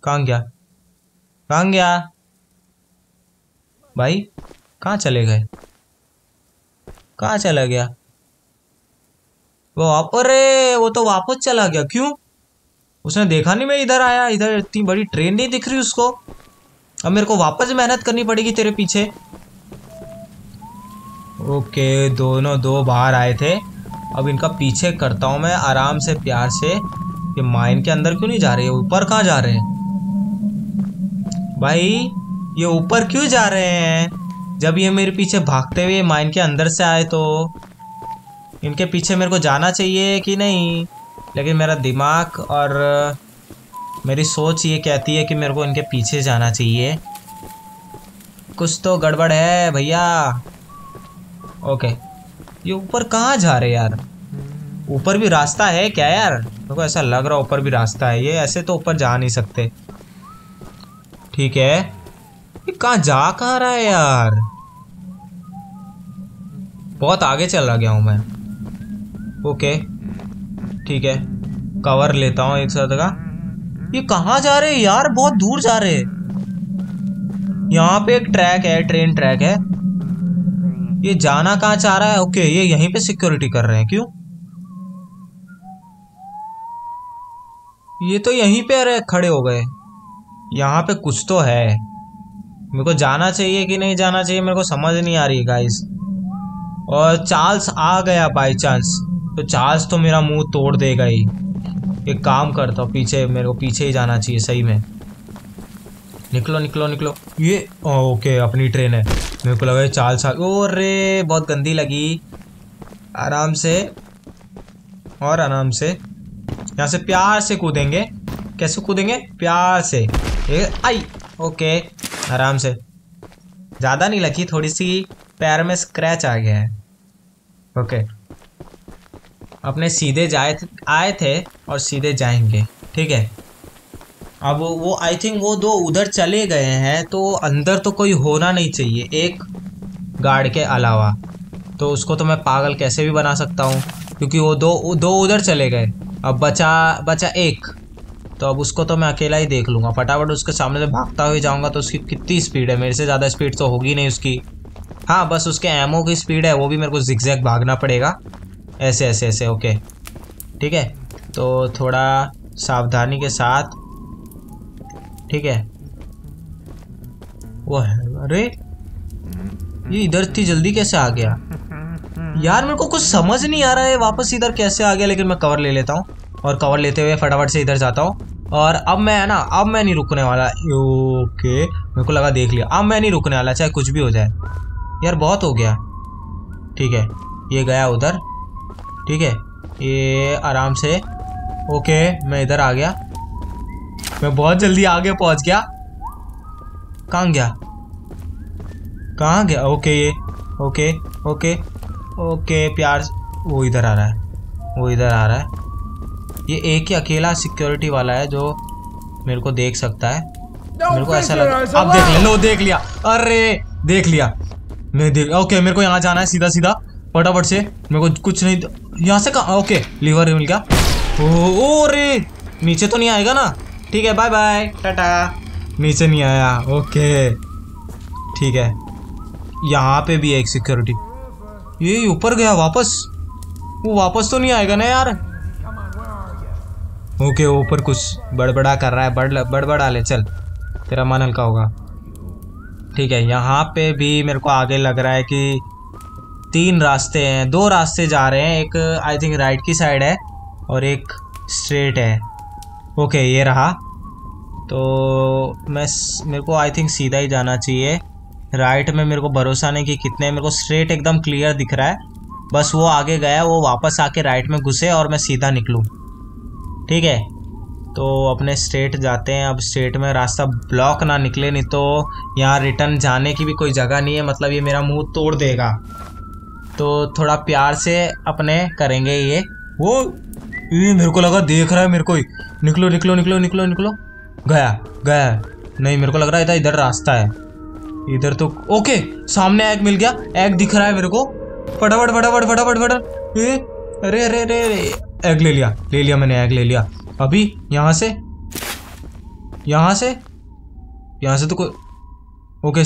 कहाँ गया? कहाँ गया? भाई, कहाँ चले गए? कहाँ चला गया? वो अरे वो तो वापस चला गया। क्यों? उसने देखा नहीं मैं इधर आया, इधर इतनी बड़ी ट्रेन नहीं दिख रही उसको। अब मेरे को वापस मेहनत करनी पड़ेगी तेरे पीछे। ओके, दोनों दो बाहर आए थे। अब इनका पीछे करता हूँ मैं आराम से, प्यार से। ये माइन के अंदर क्यों नहीं जा रहे? ऊपर कहाँ जा रहे हैं? भाई, ये ऊपर क्यों जा रहे हैं? जब ये मेरे पीछे भागते हुए माइन के अंदर से आए तो इनके पीछे मेरे को जाना चाहिए कि नहीं? लेकिन मेरा दिमाग और मेरी सोच ये कहती है कि मेरे को इनके पीछे जाना चाहिए। कुछ तो गड़बड़ है भैया। ओके। ये ऊपर कहाँ जा रहे यार? ऊपर भी रास्ता है क्या यार? मेरे को ऐसा लग रहा ऊपर भी रास्ता है। ये ऐसे तो ऊपर जा नहीं सकते। ठीक है। कहाँ जा, कहाँ रहा है यार? बहुत आगे चला गया हूँ मैं। ओके ठीक है। कवर लेता हूँ एक साथ का। ये कहाँ जा रहे यार? बहुत दूर जा रहे यहाँ पे एक ट्रैक है ट्रेन ट्रैक है। ये जाना कहाँ चाह रहा है? ओके ये यहीं पे सिक्योरिटी कर रहे हैं। क्यों? ये तो यहीं पे अरे खड़े हो गए। यहाँ पे कुछ तो है। मेरे को जाना चाहिए कि नहीं जाना चाहिए, मेरे को समझ नहीं आ रही गाइस और चार्ल्स आ गया बाई चांस तो चार्ल्स तो मेरा मुँह तोड़ देगा ही. एक काम करता हूँ, पीछे मेरे को पीछे ही जाना चाहिए, सही में. निकलो निकलो निकलो. ये ओके अपनी ट्रेन है. मेरे को लगा चार्ल्स आ ओ रे बहुत गंदी लगी. आराम से, और आराम से. यहाँ से प्यार से कूदेंगे. कैसे कूदेंगे? प्यार से. आई. ओके, आराम से। ज़्यादा नहीं लगी, थोड़ी सी पैर में स्क्रैच आ गया है। ओके। अपने सीधे जाए आए थे और सीधे जाएँगे, ठीक है? अब वो आई थिंक वो दो उधर चले गए हैं तो अंदर तो कोई होना नहीं चाहिए, एक गार्ड के अलावा। तो उसको तो मैं पागल कैसे भी बना सकता हूँ, क्योंकि वो दो दो उधर चले गए। अब बचा बचा एक। तो अब उसको तो मैं अकेला ही देख लूँगा। फटाफट उसके सामने से भागता हुए जाऊँगा तो उसकी कितनी स्पीड है। मेरे से ज़्यादा स्पीड तो होगी नहीं उसकी। हाँ बस उसके एमओ की स्पीड है, वो भी मेरे को जिक्जैक भागना पड़ेगा। ऐसे ऐसे ऐसे ओके ठीक है? तो थोड़ा सावधानी के साथ। ठीक है? वो है, अरे! ये इधर थी जल्दी कैसे आ गया? यार, मेरे को कुछ समझ नहीं आ रहा है, वापस इधर कैसे आ गया, लेकिन मैं कवर ले लेता हूँ। और कवर लेते हुए फटाफट से इधर जाता हूँ। और अब मैं है ना, अब मैं नहीं रुकने वाला। ओके, मेरे को लगा देख लिया। अब मैं नहीं रुकने वाला, चाहे कुछ भी हो जाए। यार, बहुत हो गया। ठीक है, ये गया उधर। ठीक है, ये आराम से। ओके, मैं इधर आ गया। मैं बहुत जल्दी आगे पहुँच गया। कहाँ गया? कहाँ गया? ओके, ये। ओके ओके ओके, प्यार वो इधर आ रहा है। वो इधर आ रहा है। ये एक ही अकेला सिक्योरिटी वाला है जो मेरे को देख सकता है। मेरे को ऐसा लगा अब देख लिया लो देख लिया। अरे देख लिया। मैं देख ओके मेरे को यहाँ जाना है सीधा सीधा। फटाफट से। मेरे को कुछ नहीं यहाँ से कहा ओके लीवर मिल गया। ओ रे नीचे तो नहीं आएगा ना? ठीक है बाय बाय टाटा। नीचे नहीं आया ओके। ठीक है। यहाँ पे भी एक सिक्योरिटी ये ऊपर गया वापस? वो वापस तो नहीं आएगा ना यार? ओके ऊपर कुछ बड़बड़ा कर रहा है। बड़ बड़बड़ा ले, चल। तेरा मन हल्का होगा। ठीक है, यहाँ पे भी मेरे को आगे लग रहा है कि तीन रास्ते हैं। दो रास्ते जा रहे हैं। एक आई थिंक राइट की साइड है और एक स्ट्रेट है। ओके ये रहा। तो मैं मेरे को आई थिंक सीधा ही जाना चाहिए। राइट में मेरे को भरोसा नहीं कि कितने, मेरे को स्ट्रेट एकदम क्लियर दिख रहा है। बस वो आगे गया, वो वापस आके राइट में घुसे और मैं सीधा निकलूँ। ठीक है? तो अपने स्टेट जाते हैं। अब स्टेट में रास्ता ब्लॉक ना निकले, नहीं तो यहाँ रिटर्न जाने की भी कोई जगह नहीं है। मतलब ये मेरा मुँह तोड़ देगा। तो थोड़ा प्यार से अपने करेंगे ये। वो, ये मेरे को लगा देख रहा है मेरे को ही। निकलो निकलो निकलो निकलो निकलो। गया गया। नहीं, मेरे को लग रहा है इधर रास्ता है। इधर तो ओके, सामने एग मिल गया। एग दिख रहा है मेरे को। फटाफट फटाफट फटाफट फटाफट। अरे अरे अरे। एग ले लिया ले लिया मैंने एग ले लिया। अभी यहाँ से यहाँ से यहाँ से तो कोई ओके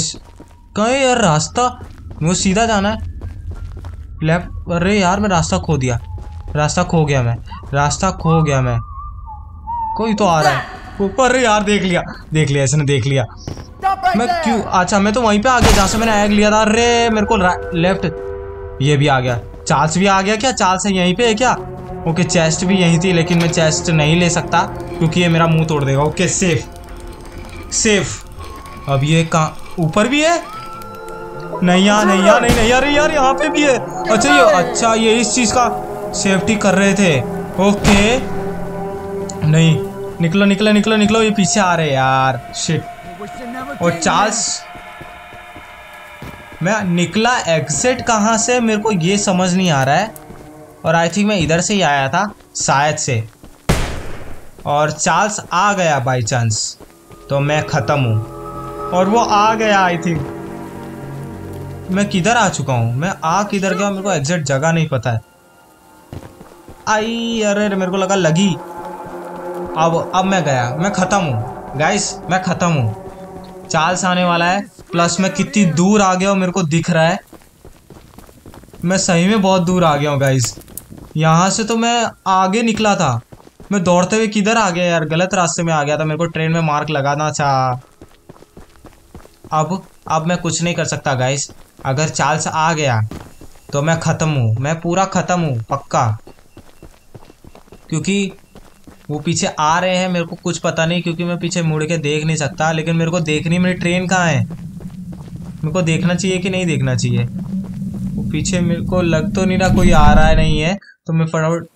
कहीं यार रास्ता? मुझे सीधा जाना है। लेफ़्ट अरे यार मैं रास्ता खो दिया। रास्ता खो गया मैं, रास्ता खो गया मैं। कोई तो आ रहा है। ऊपर, अरे यार देख लिया देख लिया, इसने देख लिया। मैं क्यों अच्छा मैं तो वहीं पे आ गया जहाँ से मैंने एग लिया था। अरे मेरे को लेफ़्ट ये भी आ गया। चार्ल्स भी आ गया क्या? चार्ल्स यहीं पे है क्या? ओके चेस्ट भी यही थी, लेकिन मैं चेस्ट नहीं ले सकता, क्योंकि ये मेरा मुँह तोड़ देगा। ओके सेफ़ सेफ़ अब ये कहाँ? ऊपर भी है? नहीं यार नहीं यार, नहीं नहीं, यार यार, यहाँ पे भी है। अच्छा ये अच्छा ये इस चीज़ का सेफ्टी कर रहे थे। ओके नहीं, निकलो निकलो निकलो निकलो, ये पीछे आ रहे यार। शिट और चार्ल्स मैं निकला एग्जिट कहाँ से? मेरे को ये समझ नहीं आ रहा है। और आई थिंक मैं इधर से ही आया था, शायद से। और चार्ल्स आ गया बाई चांस तो मैं ख़त्म हूँ। और वो आ गया आई थिंक मैं किधर आ चुका हूँ? मैं आ किधर गया? मेरे को एग्जैक्ट जगह नहीं पता है। आई, अरे, मेरे को लगा लगी। अब अब मैं गया। मैं ख़त्म हूँ। गाइस मैं ख़त्म हूँ। चार्ल्स आने वाला है। प्लस मैं कितनी दूर आ गया हूँ, मेरे को दिख रहा है। मैं सही में बहुत दूर आ गया हूँ गाइस यहाँ से तो मैं आगे निकला था। मैं दौड़ते हुए किधर आ गया यार? गलत रास्ते में आ गया था। मेरे को ट्रेन में मार्क लगाना था। अब अब मैं कुछ नहीं कर सकता गाइस अगर चार्ल्स आ गया तो मैं ख़त्म हूँ। मैं पूरा ख़त्म हूँ, पक्का। क्योंकि वो पीछे आ रहे हैं, मेरे को कुछ पता नहीं, क्योंकि मैं पीछे मुड़ के देख नहीं सकता। लेकिन मेरे को देखनी, मेरी ट्रेन कहाँ है? मेरे को देखना चाहिए कि नहीं देखना चाहिए? पीछे मेरे को लग तो नहीं रहा कोई आ रहा है, नहीं है। तो मैं फटाफट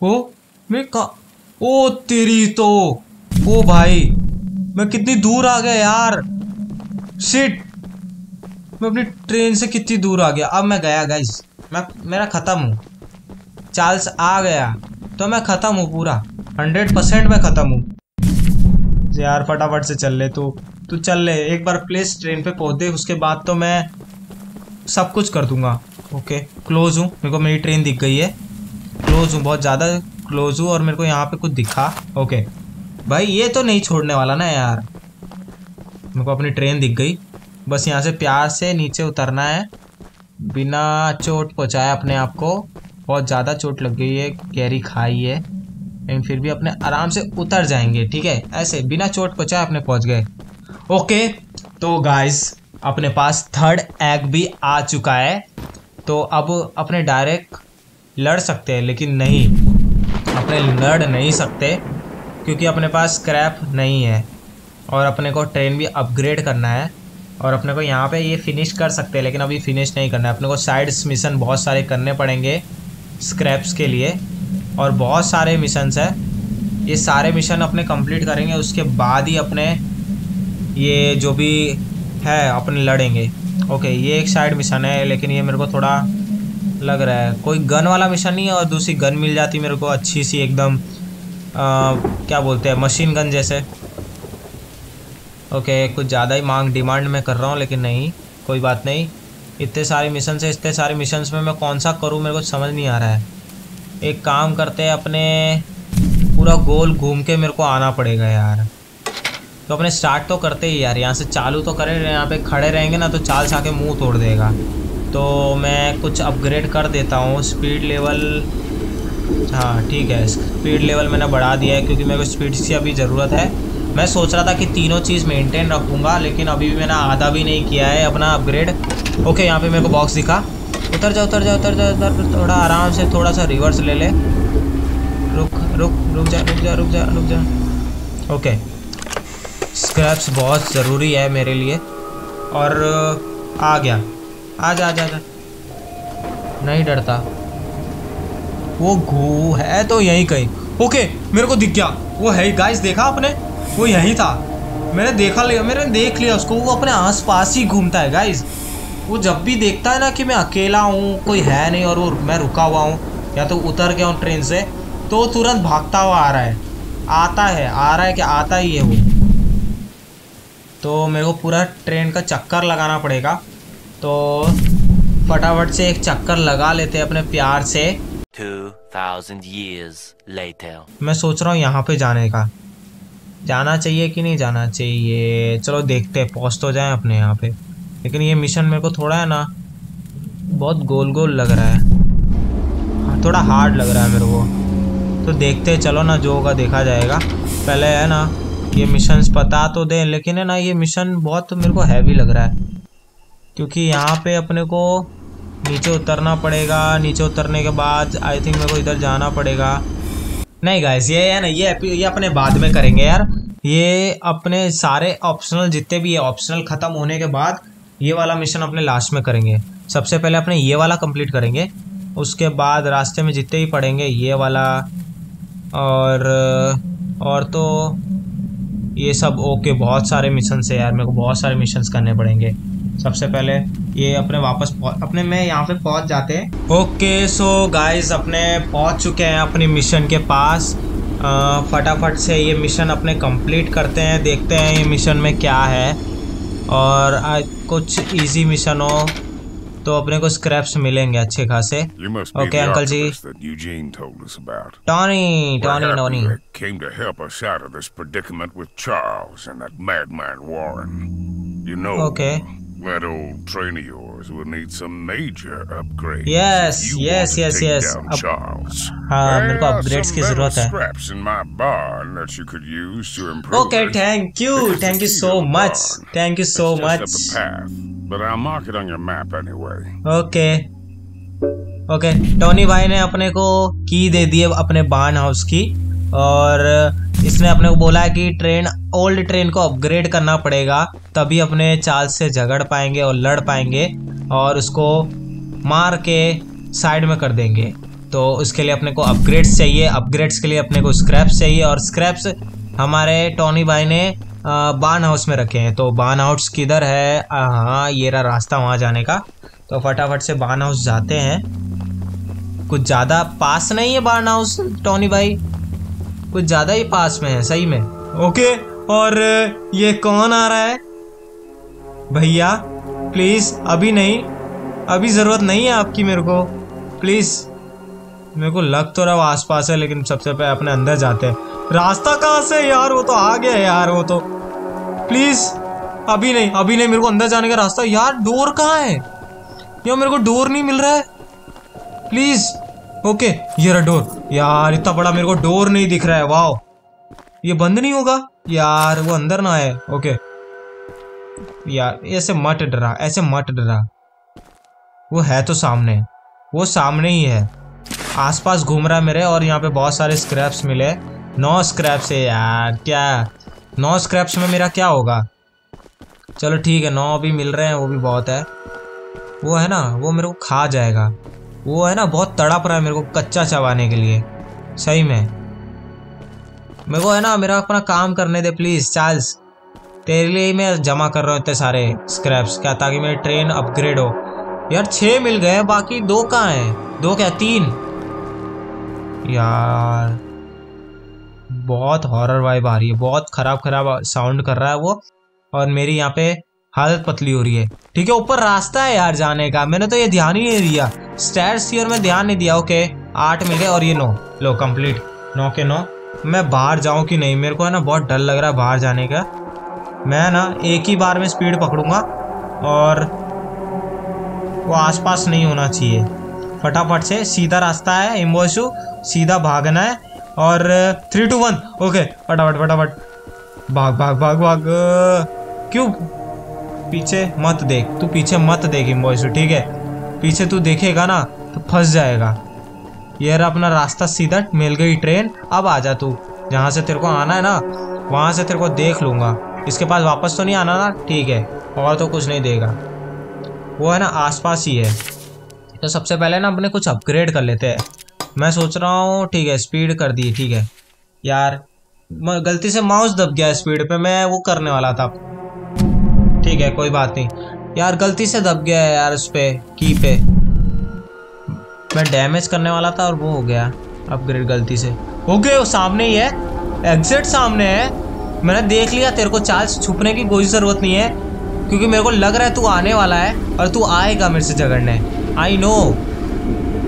वो मैं कहा ओ, तेरी तो। ओ, भाई, मैं कितनी दूर आ गया यार। शिट मैं अपनी ट्रेन से कितनी दूर आ गया। अब मैं गया गाइस मैं मेरा ख़त्म हूँ। चार्ल्स आ गया। तो मैं ख़त्म हूँ पूरा। हंड्रेड परसेंट मैं ख़त्म हूँ। यार, फटाफट से चल ले तू। तू चल ले। एक बार प्लेस ट्रेन पे पहुँच दे। उसके बाद तो मैं सब कुछ कर दूँगा। ओके क्लोज हूँ। मेरे को मेरी ट्रेन दिख गई है। क्लोज हूँ, बहुत ज़्यादा क्लोज हूँ और मेरे को यहाँ पे कुछ दिखा। ओके। भाई, ये तो नहीं छोड़ने वाला ना यार। मेरे को अपनी ट्रेन दिख गई। बस यहाँ से प्यार से नीचे उतरना है। बिना चोट पहुँचाए अपने आप को। बहुत ज़्यादा चोट लग गई है, कैरी खाई है। लेकिन फिर भी अपने आराम से उतर जाएँगे, ठीक है? ऐसे, बिना चोट पहुँचाए अपने पहुँच गए। ओके तो गाइस अपने पास थर्ड एग भी आ चुका है। तो अब अपने डायरेक्ट लड़ सकते हैं, लेकिन नहीं। अपने लड़ नहीं सकते, क्योंकि अपने पास स्क्रैप नहीं है। और अपने को ट्रेन भी अपग्रेड करना है। और अपने को यहाँ पे ये फिनिश कर सकते हैं, लेकिन अभी फिनिश नहीं करना है। अपने को साइड्स मिशन बहुत सारे करने पड़ेंगे स्क्रैप्स के लिए। और बहुत सारे मिशंस है। ये सारे मिशन अपने कंप्लीट करेंगे, उसके बाद ही अपने ये जो भी है, अपने लड़ेंगे। ओके ये एक साइड मिशन है, लेकिन ये मेरे को थोड़ा लग रहा है। कोई गन वाला मिशन नहीं है और दूसरी गन मिल जाती मेरे को अच्छी सी एकदम क्या बोलते हैं मशीन गन जैसे। ओके कुछ ज़्यादा ही मांग डिमांड में कर रहा हूँ, लेकिन नहीं, कोई बात नहीं। इतने सारे मिशन से इतने सारे मिशन में मैं कौन सा करूँ, मेरे को समझ नहीं आ रहा है। एक काम करते अपने पूरा गोल घूम के मेरे को आना पड़ेगा यार। तो अपने स्टार्ट तो करते ही यार, यहाँ से चालू तो करें यहाँ पे खड़े रहेंगे ना तो चाल सा के मुँह तोड़ देगा। तो मैं कुछ अपग्रेड कर देता हूँ स्पीड लेवल हाँ ठीक है स्पीड लेवल मैंने बढ़ा दिया है क्योंकि मेरे को स्पीड की अभी ज़रूरत है। मैं सोच रहा था कि तीनों चीज़ मेंटेन रखूँगा, लेकिन अभी भी मैंने आधा भी नहीं किया है अपना अपग्रेड ओके यहाँ पे मेरे को बॉक्स दिखा। उतर जा उतर जा उतर जा, उतर थोड़ा आराम से, थोड़ा सा रिवर्स ले ले। रुक रुक रुक जा रुक जा रुक जा रुक जा। ओके स्क्रैप्स बहुत ज़रूरी है मेरे लिए। और, आ गया। आ जा आ जा नहीं डरता। वो घू है तो यहीं कहीं। ओके, मेरे को दिख गया। वो है ही। गाइस देखा आपने? वो यहीं था। मैंने देखा लिया, मैंने देख लिया उसको। वो अपने आसपास ही घूमता है गाइस वो जब भी देखता है ना कि मैं अकेला हूँ, कोई है नहीं और वो मैं रुका हुआ हूँ, या तो उतर गया हूँ ट्रेन से तो तुरंत भागता हुआ आ रहा है। आता है, आ रहा है कि आता ही है वो। तो मेरे को पूरा ट्रेन का चक्कर लगाना पड़ेगा। तो फटाफट से एक चक्कर लगा लेते हैं अपने प्यार से। 2000 years later. मैं सोच रहा हूँ यहाँ पे जाने का। जाना चाहिए कि नहीं जाना चाहिए? चलो देखते हैं पहुँच तो जाए अपने यहाँ पे। लेकिन ये मिशन मेरे को थोड़ा है ना बहुत गोल गोल लग रहा है। हाँ थोड़ा हार्ड लग रहा है मेरे को। तो देखते चलो ना जो होगा देखा जाएगा। पहले है ना ये मिशन पता तो दें, लेकिन है ना, ये मिशन बहुत मेरे को हैवी लग रहा है। क्योंकि यहाँ पे अपने को नीचे उतरना पड़ेगा, नीचे उतरने के बाद आई थिंक मेरे को इधर जाना पड़ेगा। नहीं गाइस ये है ना, ये ये अपने बाद में करेंगे यार। ये अपने सारे ऑप्शनल जितने भी है ऑप्शनल ख़त्म होने के बाद ये वाला मिशन अपने लास्ट में करेंगे। सबसे पहले अपने ये वाला कंप्लीट करेंगे। उसके बाद रास्ते में जितने भी पड़ेंगे, ये वाला, और और तो ये सब ओके बहुत सारे मिशन है यार मेरे को बहुत सारे मिशंस करने पड़ेंगे। सबसे पहले ये अपने वापस अपने में यहाँ पे पहुँच जाते हैं। ओके सो गाइस अपने पहुँच चुके हैं अपने मिशन के पास। फटाफट से ये मिशन अपने कंप्लीट करते हैं देखते हैं ये मिशन में क्या है। और आ, कुछ इजी मिशन हो। तो तो अपने को स्क्रैप्स मिलेंगे अच्छे खासे okay uncle ji Tony Tony Tony came to help us out of this predicament with Charles and that madman Warren. You know, okay. that old train of yours will need some major upgrades. Yes, yes, yes, yes. Charles. हाँ मेरे को अपग्रेड्स की जरूरत है. Scraps in my barn that you could use to improve. Okay, thank you, thank you so much, thank you so much. Just up a path. but I'll mark it on your map anyway. Okay. Okay okay. Tony भाई ने अपने को की दे दी है अपने बार्न हाउस की और इसने अपने को बोला है कि ट्रेन ओल्ड ट्रेन को अपग्रेड करना पड़ेगा, तभी अपने चाल से झगड़ पाएँगे और लड़ पाएँगे और उसको मार के साइड में कर देंगे। तो उसके लिए अपने को अपग्रेड्स चाहिए अपग्रेड्स के लिए अपने को स्क्रैप्स चाहिए और स्क्रैप्स हमारे टोनी भाई ने बान हाउस में रखे हैं। तो बान हाउस किधर है? हाँ ये रहा रास्ता वहाँ जाने का। तो फटाफट से बान हाउस जाते हैं। कुछ ज़्यादा पास नहीं है बान हाउस टोनी भाई? कुछ ज़्यादा ही पास में है, सही में। ओके, और ये कौन आ रहा है? भैया प्लीज़ अभी नहीं। अभी ज़रूरत नहीं है आपकी मेरे को। प्लीज़ मेरे को लग तो रहा आस पास है, लेकिन सबसे पहले अपने अंदर जाते हैं। रास्ता कहाँ से यार? वो तो आ गया है यार, वो तो। प्लीज़ अभी नहीं अभी नहीं, मेरे को अंदर जाने का रास्ता। यार, डोर कहाँ है? यार मेरे को डोर नहीं मिल रहा है। प्लीज़ ओके, ये रहा डोर। यार, इतना बड़ा मेरे को डोर नहीं दिख रहा है, वाओ। ये बंद नहीं होगा? यार, वो अंदर ना आए। ओके। यार, ऐसे मत डरा, ऐसे मत डरा। वो है तो सामने। वो सामने ही है। आसपास घूम रहा है मेरे और यहाँ पे बहुत सारे स्क्रैप्स मिले। नौ स्क्रैप्स है यार, क्या? नौ स्क्रैप्स में मेरा क्या होगा? चलो ठीक है, नौ भी मिल रहे हैं, वो भी बहुत है। वो है ना, वो मेरे को खा जाएगा। वो है ना, बहुत तड़प रहा है मेरे को कच्चा चबाने के लिए। सही में। मेरे को है ना, मेरा अपना काम करने दे प्लीज़ चार्ल्स तेरे लिए ही मैं जमा कर रहा हूँ इतने सारे स्क्रैप्स क्या, ताकि मेरी ट्रेन अपग्रेड हो। यार छः मिल गए बाकी दो कहाँ हैं? दो क्या, तीन? यार, बहुत हॉरर वाइब आ रही है, बहुत खराब खराब साउंड कर रहा है वो। और मेरी यहाँ पे हालत पतली हो रही है। ठीक है, ऊपर रास्ता है यार जाने का। मैंने तो ये ध्यान ही नहीं दिया। स्टैर्स की और मैं ध्यान नहीं दिया ओके आठ मिल और ये नौ। लो कंप्लीट नौ के नौ। मैं बाहर जाऊँ कि नहीं? मेरे को है ना बहुत डर लग रहा है बाहर जाने का। मैं ना एक ही बार में स्पीड पकड़ूँगा और वो आसपास नहीं होना चाहिए। फटाफट से सीधा रास्ता है इम्बोशू सीधा भागना है और थ्री टू वन ओके फटाफट फटाफट। भाग भाग भाग भाग। क्यों? पीछे मत देख, तू पीछे मत देख इम्बॉयस ठीक है? पीछे तू देखेगा ना तो फंस जाएगा। ये रहा अपना रास्ता सीधा, मिल गई ट्रेन अब आ जा तू। जहाँ से तेरे को आना है ना, वहाँ से तेरे को देख लूँगा। इसके पास वापस तो नहीं आना ना, ठीक है, और तो कुछ नहीं देगा। वो है ना, आसपास ही है। तो सबसे पहले ना अपने कुछ अपग्रेड कर लेते हैं। मैं सोच रहा हूँ, ठीक है स्पीड कर दी, ठीक है। यार गलती से माउस दब गया स्पीड पे, मैं वो करने वाला था। ठीक है, कोई बात नहीं। यार, गलती से दब गया है यार उस पर की पे। मैं डैमेज करने वाला था और वो हो गया अपग्रेड गलती से। हो गए वो सामने ही है। एग्जिट सामने है। मैंने देख लिया, तेरे को चार्ज छुपने की कोई ज़रूरत नहीं है, क्योंकि मेरे को लग रहा है तू आने वाला है और तू आएगा मेरे से झगड़ने। आई नो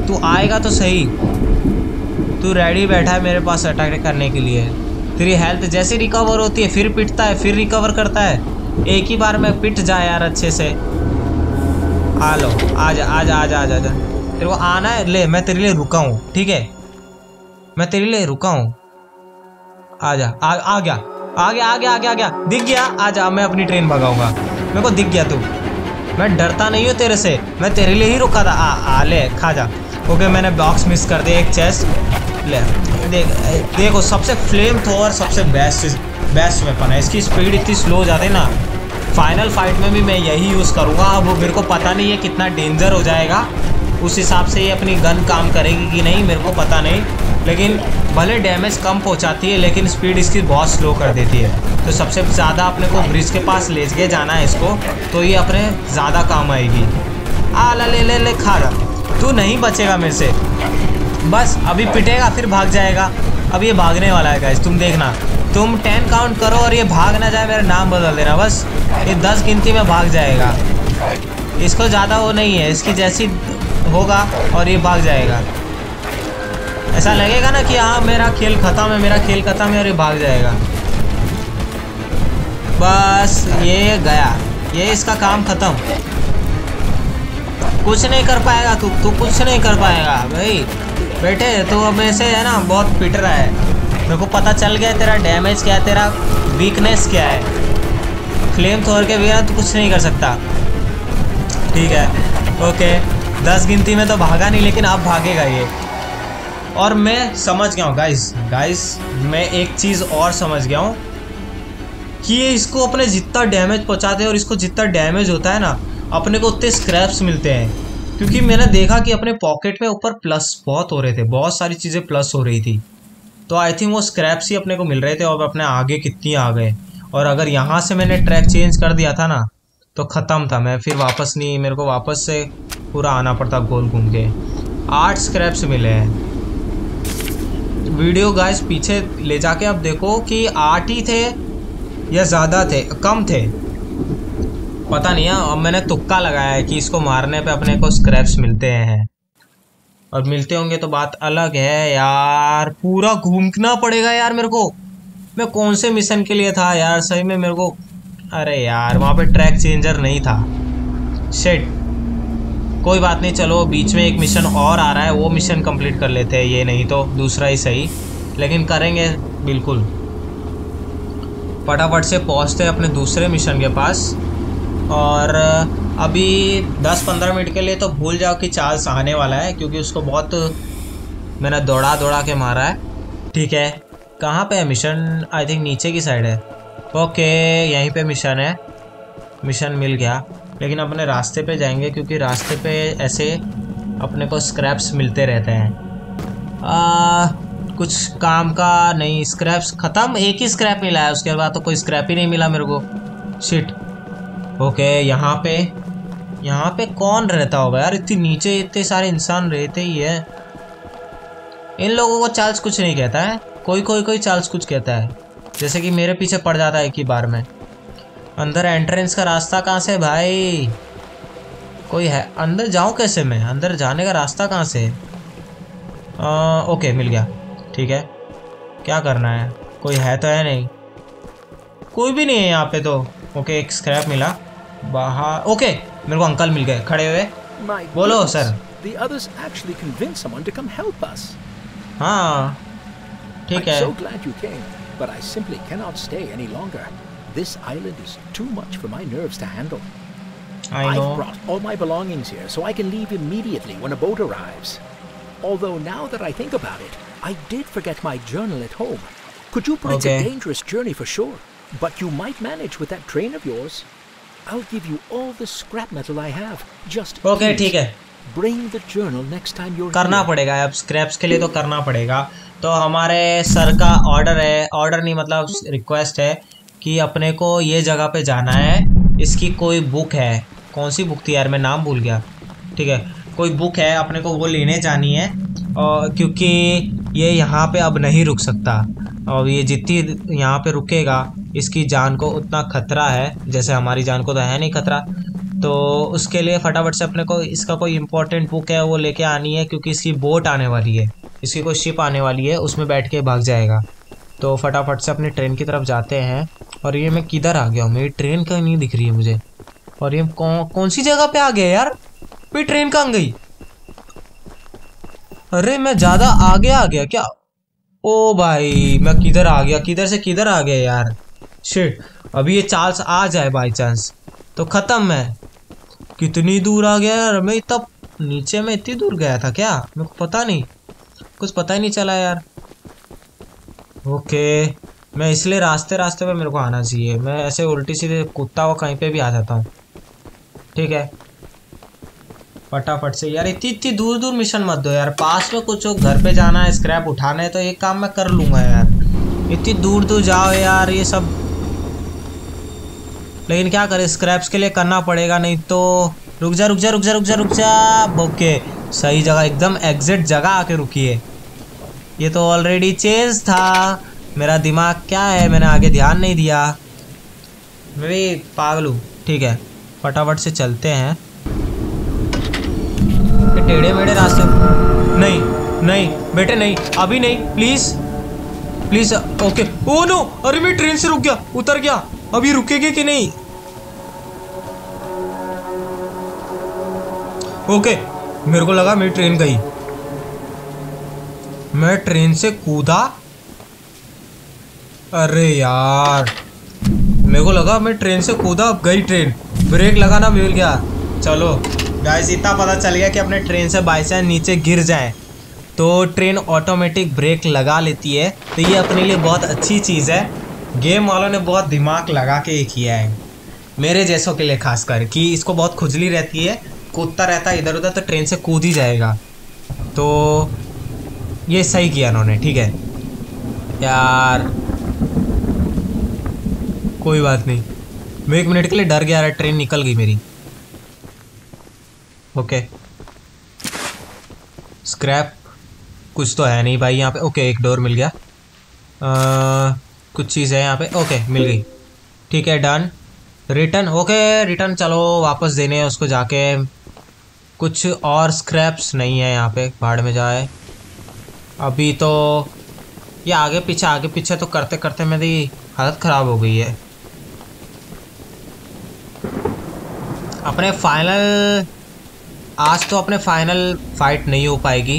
तू आएगा तो सही। तू रेडी बैठा है मेरे पास अटैक करने के लिए। तेरी हेल्थ जैसे रिकवर होती है, फिर पिटता है, फिर रिकवर करता है। एक ही बार में पिट जाए यार अच्छे से। आ लो आ जा आ जा आ जा आ जा तेरे को आना है ले मैं तेरे लिए रुका हूँ ठीक है? मैं तेरे लिए रुका हूँ। आ जा आ, आ गया आ गया आ गया आ गया आ गया। दिख गया आ जा मैं अपनी ट्रेन भगाऊँगा। मेरे को दिख गया तू। मैं डरता नहीं हूँ तेरे से मैं तेरे लिए ही रुका था। आ, आ ले खा जा। ओके मैंने बॉक्स मिस कर दिया एक चेस्ट ले देख देखो सबसे फ्लेम थोर सबसे बेस्ट बेस्ट वेपन है। इसकी स्पीड इतनी स्लो हो जाती है ना। फाइनल फाइट में भी मैं यही यूज़ करूँगा। अब मेरे को पता नहीं है कितना डेंजर हो जाएगा। उस हिसाब से ये अपनी गन काम करेगी कि नहीं, मेरे को पता नहीं। लेकिन भले डैमेज कम पहुंचाती है, लेकिन स्पीड इसकी बहुत स्लो कर देती है। तो सबसे ज़्यादा अपने को ब्रिज के पास ले के जाना है इसको तो ये अपने ज़्यादा काम आएगी। आ, ला, ले ले ले, खा रहा। तू नहीं बचेगा मेरे से। बस, अभी पिटेगा, फिर भाग जाएगा। अब ये भागने वाला है गाइस तुम देखना। तुम टेन काउंट करो और ये भाग ना जाए, मेरा नाम बदल देना, बस। ये दस गिनती में भाग जाएगा। इसको ज़्यादा वो नहीं है, इसकी जैसी होगा और ये भाग जाएगा। ऐसा लगेगा ना कि हाँ मेरा खेल ख़त्म है, मेरा खेल ख़त्म है और ये भाग जाएगा। बस ये गया। ये इसका काम ख़त्म। कुछ नहीं कर पाएगा तू तू कुछ नहीं कर पाएगा, भाई। बेटे तो अब ऐसे है ना, बहुत पिट रहा है। मेरे को पता चल गया तेरा डैमेज क्या है, तेरा वीकनेस क्या है। फ्लेम थोड़ के बिना तो कुछ नहीं कर सकता। ठीक है। ओके दस गिनती में तो भागा नहीं, लेकिन आप भागेगा ये। और मैं समझ गया हूँ गाइस गाइस मैं एक चीज़ और समझ गया हूँ कि ये इसको अपने जितना डैमेज पहुँचाते हैं और इसको जितना डैमेज होता है ना, अपने को उतने स्क्रैप्स मिलते हैं। क्योंकि मैंने देखा कि अपने पॉकेट में ऊपर प्लस बहुत हो रहे थे, बहुत सारी चीज़ें प्लस हो रही थी। तो आई थिंक वो स्क्रैप्स ही अपने को मिल रहे थे और अपने आगे कितनी आ गए। और अगर यहाँ से मैंने ट्रैक चेंज कर दिया था ना तो ख़त्म था। मैं फिर वापस नहीं, मेरे को वापस से पूरा आना पड़ता गोल घूम के। आठ स्क्रैप्स मिले हैं। वीडियो गाइस पीछे ले जाके अब देखो कि आठ ही थे या ज़्यादा थे, कम थे। पता नहीं है, अब मैंने तुक्का लगाया है कि इसको मारने पे अपने को स्क्रैप्स मिलते हैं। और मिलते होंगे तो बात अलग है यार। पूरा घूमना पड़ेगा यार मेरे को। मैं कौन से मिशन के लिए था यार? सही में मेरे को अरे यार, वहाँ पे ट्रैक चेंजर नहीं था। शेट कोई बात नहीं, चलो, बीच में एक मिशन और आ रहा है, वो मिशन कंप्लीट कर लेते हैं। ये नहीं तो दूसरा ही सही। लेकिन करेंगे, बिल्कुल। फटाफट से पहुँचते हैं अपने दूसरे मिशन के पास। और अभी 10-15 मिनट के लिए तो भूल जाओ कि चार्ल्स आने वाला है क्योंकि उसको बहुत मैंने दौड़ा दौड़ा के मारा है। ठीक है। कहाँ पे है मिशन? आई थिंक नीचे की साइड है। ओके यहीं पे मिशन है। मिशन मिल गया। लेकिन अपने रास्ते पे जाएँगे क्योंकि रास्ते पे ऐसे अपने को स्क्रैप्स मिलते रहते हैं। आ, कुछ काम का नहीं स्क्रैप्स ख़त्म एक ही स्क्रैप मिला है उसके बाद तो कोई स्क्रैप ही नहीं मिला मेरे को। शिट ओके यहाँ पे यहाँ पे कौन रहता होगा यार? इतनी नीचे इतने सारे इंसान रहते ही है। इन लोगों को चार्ल्स कुछ नहीं कहता है। कोई कोई कोई चार्ल्स कुछ कहता है। जैसे कि मेरे पीछे पड़ जाता है एक ही बार में। अंदर एंट्रेंस का रास्ता कहाँ से भाई? कोई है? अंदर जाऊँ कैसे मैं? अंदर जाने का रास्ता कहाँ से आ, ओके मिल गया। ठीक है। क्या करना है? कोई है तो है नहीं। कोई भी नहीं है यहाँ पे तो। ओके एक स्क्रैप मिला। बाहर ओके मेरे को अंकल मिल गए खड़े हुए बोलो सर हाँ ठीक है so glad you came, but I simply cannot stay any longer. This island is too much for my nerves to handle. I know. I've brought all my belongings here so I can leave immediately when a boat arrives. Although now that I think about it, I did forget my journal at home. Could you put okay. it's a dangerous journey for sure, but you might manage with that train of yours. I'll give you all the scrap metal I have. Just okay, ठीक है. Bring the journal next time you're करना पड़ेगा अब स्क्रैप्स के लिए तो करना पड़ेगा। तो हमारे सर का ऑर्डर है ऑर्डर नहीं मतलब रिक्वेस्ट है कि अपने को ये जगह पे जाना है। इसकी कोई बुक है। कौन सी बुक थी यार? मैं नाम भूल गया। ठीक है। कोई बुक है अपने को वो लेने जानी है। और क्योंकि ये यहाँ पे अब नहीं रुक सकता। और ये जितनी यहाँ पे रुकेगा, इसकी जान को उतना खतरा है। जैसे हमारी जान को तो है नहीं खतरा। तो उसके लिए फटाफट से अपने को इसका कोई इम्पोर्टेंट बुक है, वो लेके आनी है, क्योंकि इसकी बोट आने वाली है। इसकी कोई शिप आने वाली है, उसमें बैठ के भाग जाएगा। तो फटाफट से अपनी ट्रेन की तरफ़ जाते हैं। और ये मैं किधर आ गया हूँ? मेरी ट्रेन कहीं नहीं दिख रही है मुझे। और ये कौन कौन सी जगह पे आ गया यार? मेरी ट्रेन कहाँ गई? अरे मैं ज़्यादा आगे आ गया क्या? ओ भाई, मैं किधर आ गया? किधर से किधर आ गया यार? शिट अभी ये चार्ल्स आ जाए बाई चांस तो ख़त्म है। कितनी दूर आ गया यार? मैं इतना नीचे, में इतनी दूर गया था क्या? मेरे को पता नहीं। कुछ पता ही नहीं चला यार। ओके मैं इसलिए रास्ते रास्ते पे मेरे को आना चाहिए। मैं ऐसे उल्टी सीधे कुत्ता हुआ कहीं पे भी आ जाता हूँ। ठीक है। फटाफट से। यार, इतनी इतनी दूर दूर मिशन मत दो यार। पास में कुछ हो, घर पे जाना है स्क्रैप उठाना है तो एक काम मैं कर लूँगा यार। इतनी दूर दूर जाओ यार, ये सब। लेकिन क्या करें स्क्रैप्स के लिए करना पड़ेगा, नहीं तो रुक जा रुक जा रुक जा रुक जा रुक जा। ओके सही जगह, एकदम एग्जिट जगह आके रुकी है। ये तो ऑलरेडी चेंज था। मेरा दिमाग क्या है? मैंने आगे ध्यान नहीं दिया। मैं भी पागल ठीक है, फटाफट से चलते हैं। टेढ़े मेढ़े रास्ते नहीं नहीं, बेटे नहीं, अभी नहीं please please okay oh no, अरे मैं ट्रेन से रुक गया, उतर गया। अभी रुकेगी कि नहीं? ओके मेरे को लगा मेरी ट्रेन गई। मैं ट्रेन से कूदा? अरे यार, मेरे को लगा मैं ट्रेन से कूदा, अब गई ट्रेन ब्रेक लगाना मिल गया। चलो। गाइस इतना पता चल गया कि अपने ट्रेन से बाई चांस नीचे गिर जाए। तो ट्रेन ऑटोमेटिक ब्रेक लगा लेती है। तो ये अपने लिए बहुत अच्छी चीज़ है। गेम वालों ने बहुत दिमाग लगा के ये किया है। मेरे जैसों के लिए खासकर कि इसको बहुत खुजली रहती है। कूदता रहता है इधर उधर तो ट्रेन से कूद ही जाएगा। तो ये सही किया उन्होंने ठीक है? यार, कोई बात नहीं। मैं एक मिनट के लिए डर गया रहा ट्रेन निकल गई मेरी। ओके स्क्रैप कुछ तो है नहीं भाई यहाँ पे। ओके एक डोर मिल गया। आ, कुछ चीज़ है यहाँ पे। ओके मिल गई। ठीक है डन रिटर्न ओके रिटर्न चलो वापस देने हैं उसको जाके। कुछ और स्क्रैप्स नहीं है यहाँ पे भाड़ में जाए अभी तो ये आगे पीछे आगे पीछे तो करते करते मेरी हालत ख़राब हो गई है। अपने फाइनल आज तो अपने फाइनल फाइट नहीं हो पाएगी।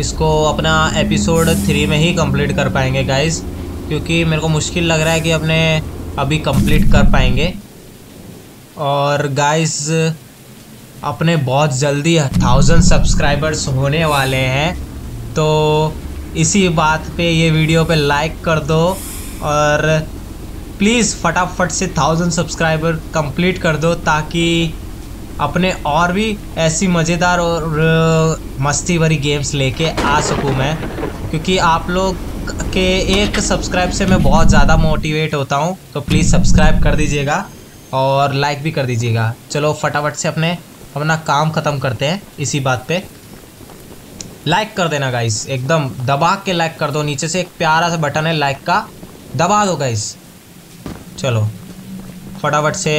इसको अपना एपिसोड थ्री में ही कंप्लीट कर पाएँगे गाइस क्योंकि मेरे को मुश्किल लग रहा है कि अपने अभी कंप्लीट कर पाएँगे। और गाइस अपने बहुत जल्दी थाउज़ेंड सब्सक्राइबर्स होने वाले हैं तो इसी बात पे ये वीडियो पे लाइक कर दो और प्लीज़ फटाफट से थाउज़ेंड सब्सक्राइबर कंप्लीट कर दो ताकि अपने और भी ऐसी मज़ेदार और मस्ती भरी गेम्स लेके आ सकूँ मैं। क्योंकि आप लोग के एक सब्सक्राइब से मैं बहुत ज़्यादा मोटिवेट होता हूँ तो प्लीज़ सब्सक्राइब कर दीजिएगा और लाइक भी कर दीजिएगा। चलो फटाफट से अपने, अपना काम ख़त्म करते हैं इसी बात पे। लाइक कर देना गाइस एकदम दबा के लाइक कर दो। नीचे से एक प्यारा सा बटन है लाइक का, दबा दो गाइस चलो, फटाफट से।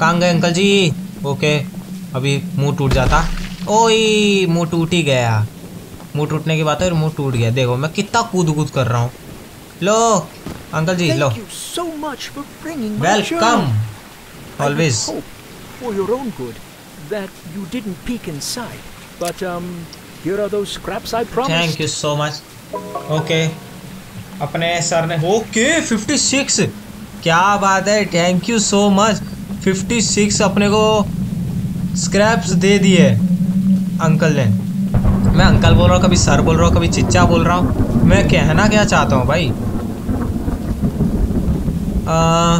कहाँ गए अंकल जी। ओके अभी मुँह टूट जाता। ओई मुँह टूट ही गया। मुँह टूटने की बात है मुँह टूट गया। देखो मैं कितना कूद कूद कर रहा हूँ। लो uncle ji low. Welcome always for your own good that you didn't peek inside but um here are those scraps i promised. Thank you so much. Okay. अपने सर ने ओके okay, 56 क्या बात है? थैंक यू सो मच 56 अपने को स्क्रैप्स दे दिए अंकल ने। मैं अंकल बोल रहा हूँ कभी सर बोल रहा हूँ कभी चिच्चा बोल रहा हूँ। मैं कहना क्या चाहता हूँ भाई? आ,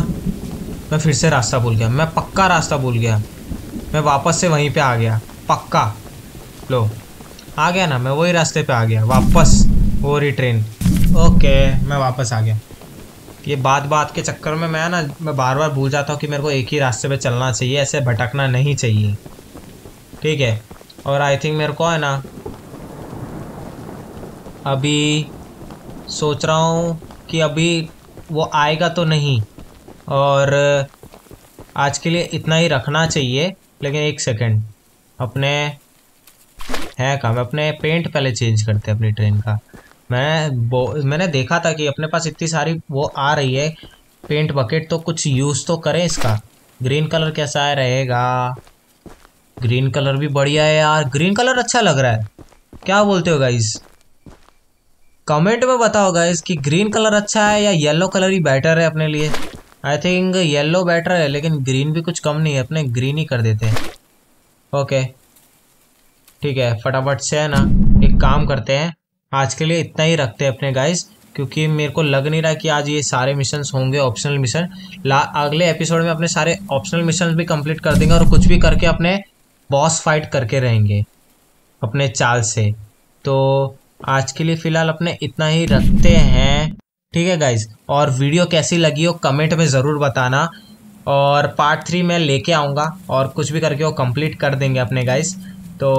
मैं फिर से रास्ता भूल गया। मैं पक्का रास्ता भूल गया। मैं वापस से वहीं पे आ गया। पक्का। लो। आ गया ना मैं वही रास्ते पे आ गया। वापस। वो रही ट्रेन ओके मैं वापस आ गया। ये बात बात के चक्कर में मैं ना, मैं बार बार भूल जाता हूँ कि मेरे को एक ही रास्ते पे चलना चाहिए, ऐसे भटकना नहीं चाहिए। ठीक है? और आई थिंक मेरे को है ना, अभी सोच रहा हूँ कि अभी वो आएगा तो नहीं, और आज के लिए इतना ही रखना चाहिए, लेकिन एक सेकंड अपने, है काम अपने पेंट पहले चेंज करते हैं, अपनी ट्रेन का। मैं मैंने देखा था कि अपने पास इतनी सारी वो आ रही है पेंट बकेट तो कुछ यूज़ तो करें इसका। ग्रीन कलर कैसा है रहेगा? ग्रीन कलर भी बढ़िया है यार। ग्रीन कलर अच्छा लग रहा है। क्या बोलते हो गाइज़ कमेंट में बताओ गाइस कि ग्रीन कलर अच्छा है या येलो कलर ही बेटर है अपने लिए? आई थिंक येलो बेटर है, लेकिन ग्रीन भी कुछ कम नहीं है, अपने ग्रीन ही कर देते हैं। ओके ठीक है, फटाफट से है ना, एक काम करते हैं। आज के लिए इतना ही रखते हैं अपने गाइस क्योंकि मेरे को लग नहीं रहा कि आज ये सारे मिशन होंगे ऑप्शनल मिशन अगले एपिसोड में अपने सारे ऑप्शनल मिशन भी कंप्लीट कर देंगे और कुछ भी करके अपने बॉस फाइट करके रहेंगे, अपने चाल से। तो आज के लिए फ़िलहाल अपने इतना ही रखते हैं। ठीक है गाइज़ और वीडियो कैसी लगी हो कमेंट में ज़रूर बताना। और पार्ट थ्री में लेके आऊँगा और कुछ भी करके वो कंप्लीट कर देंगे अपने गाइज़ तो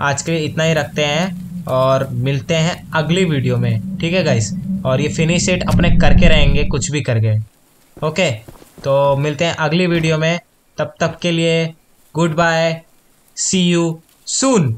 आज के लिए इतना ही रखते हैं। और मिलते हैं अगली वीडियो में। ठीक है गाइस और ये फिनिश सेट अपने करके रहेंगे, कुछ भी करके। ओके तो मिलते हैं अगली वीडियो में। तब तक के लिए goodbye see you soon.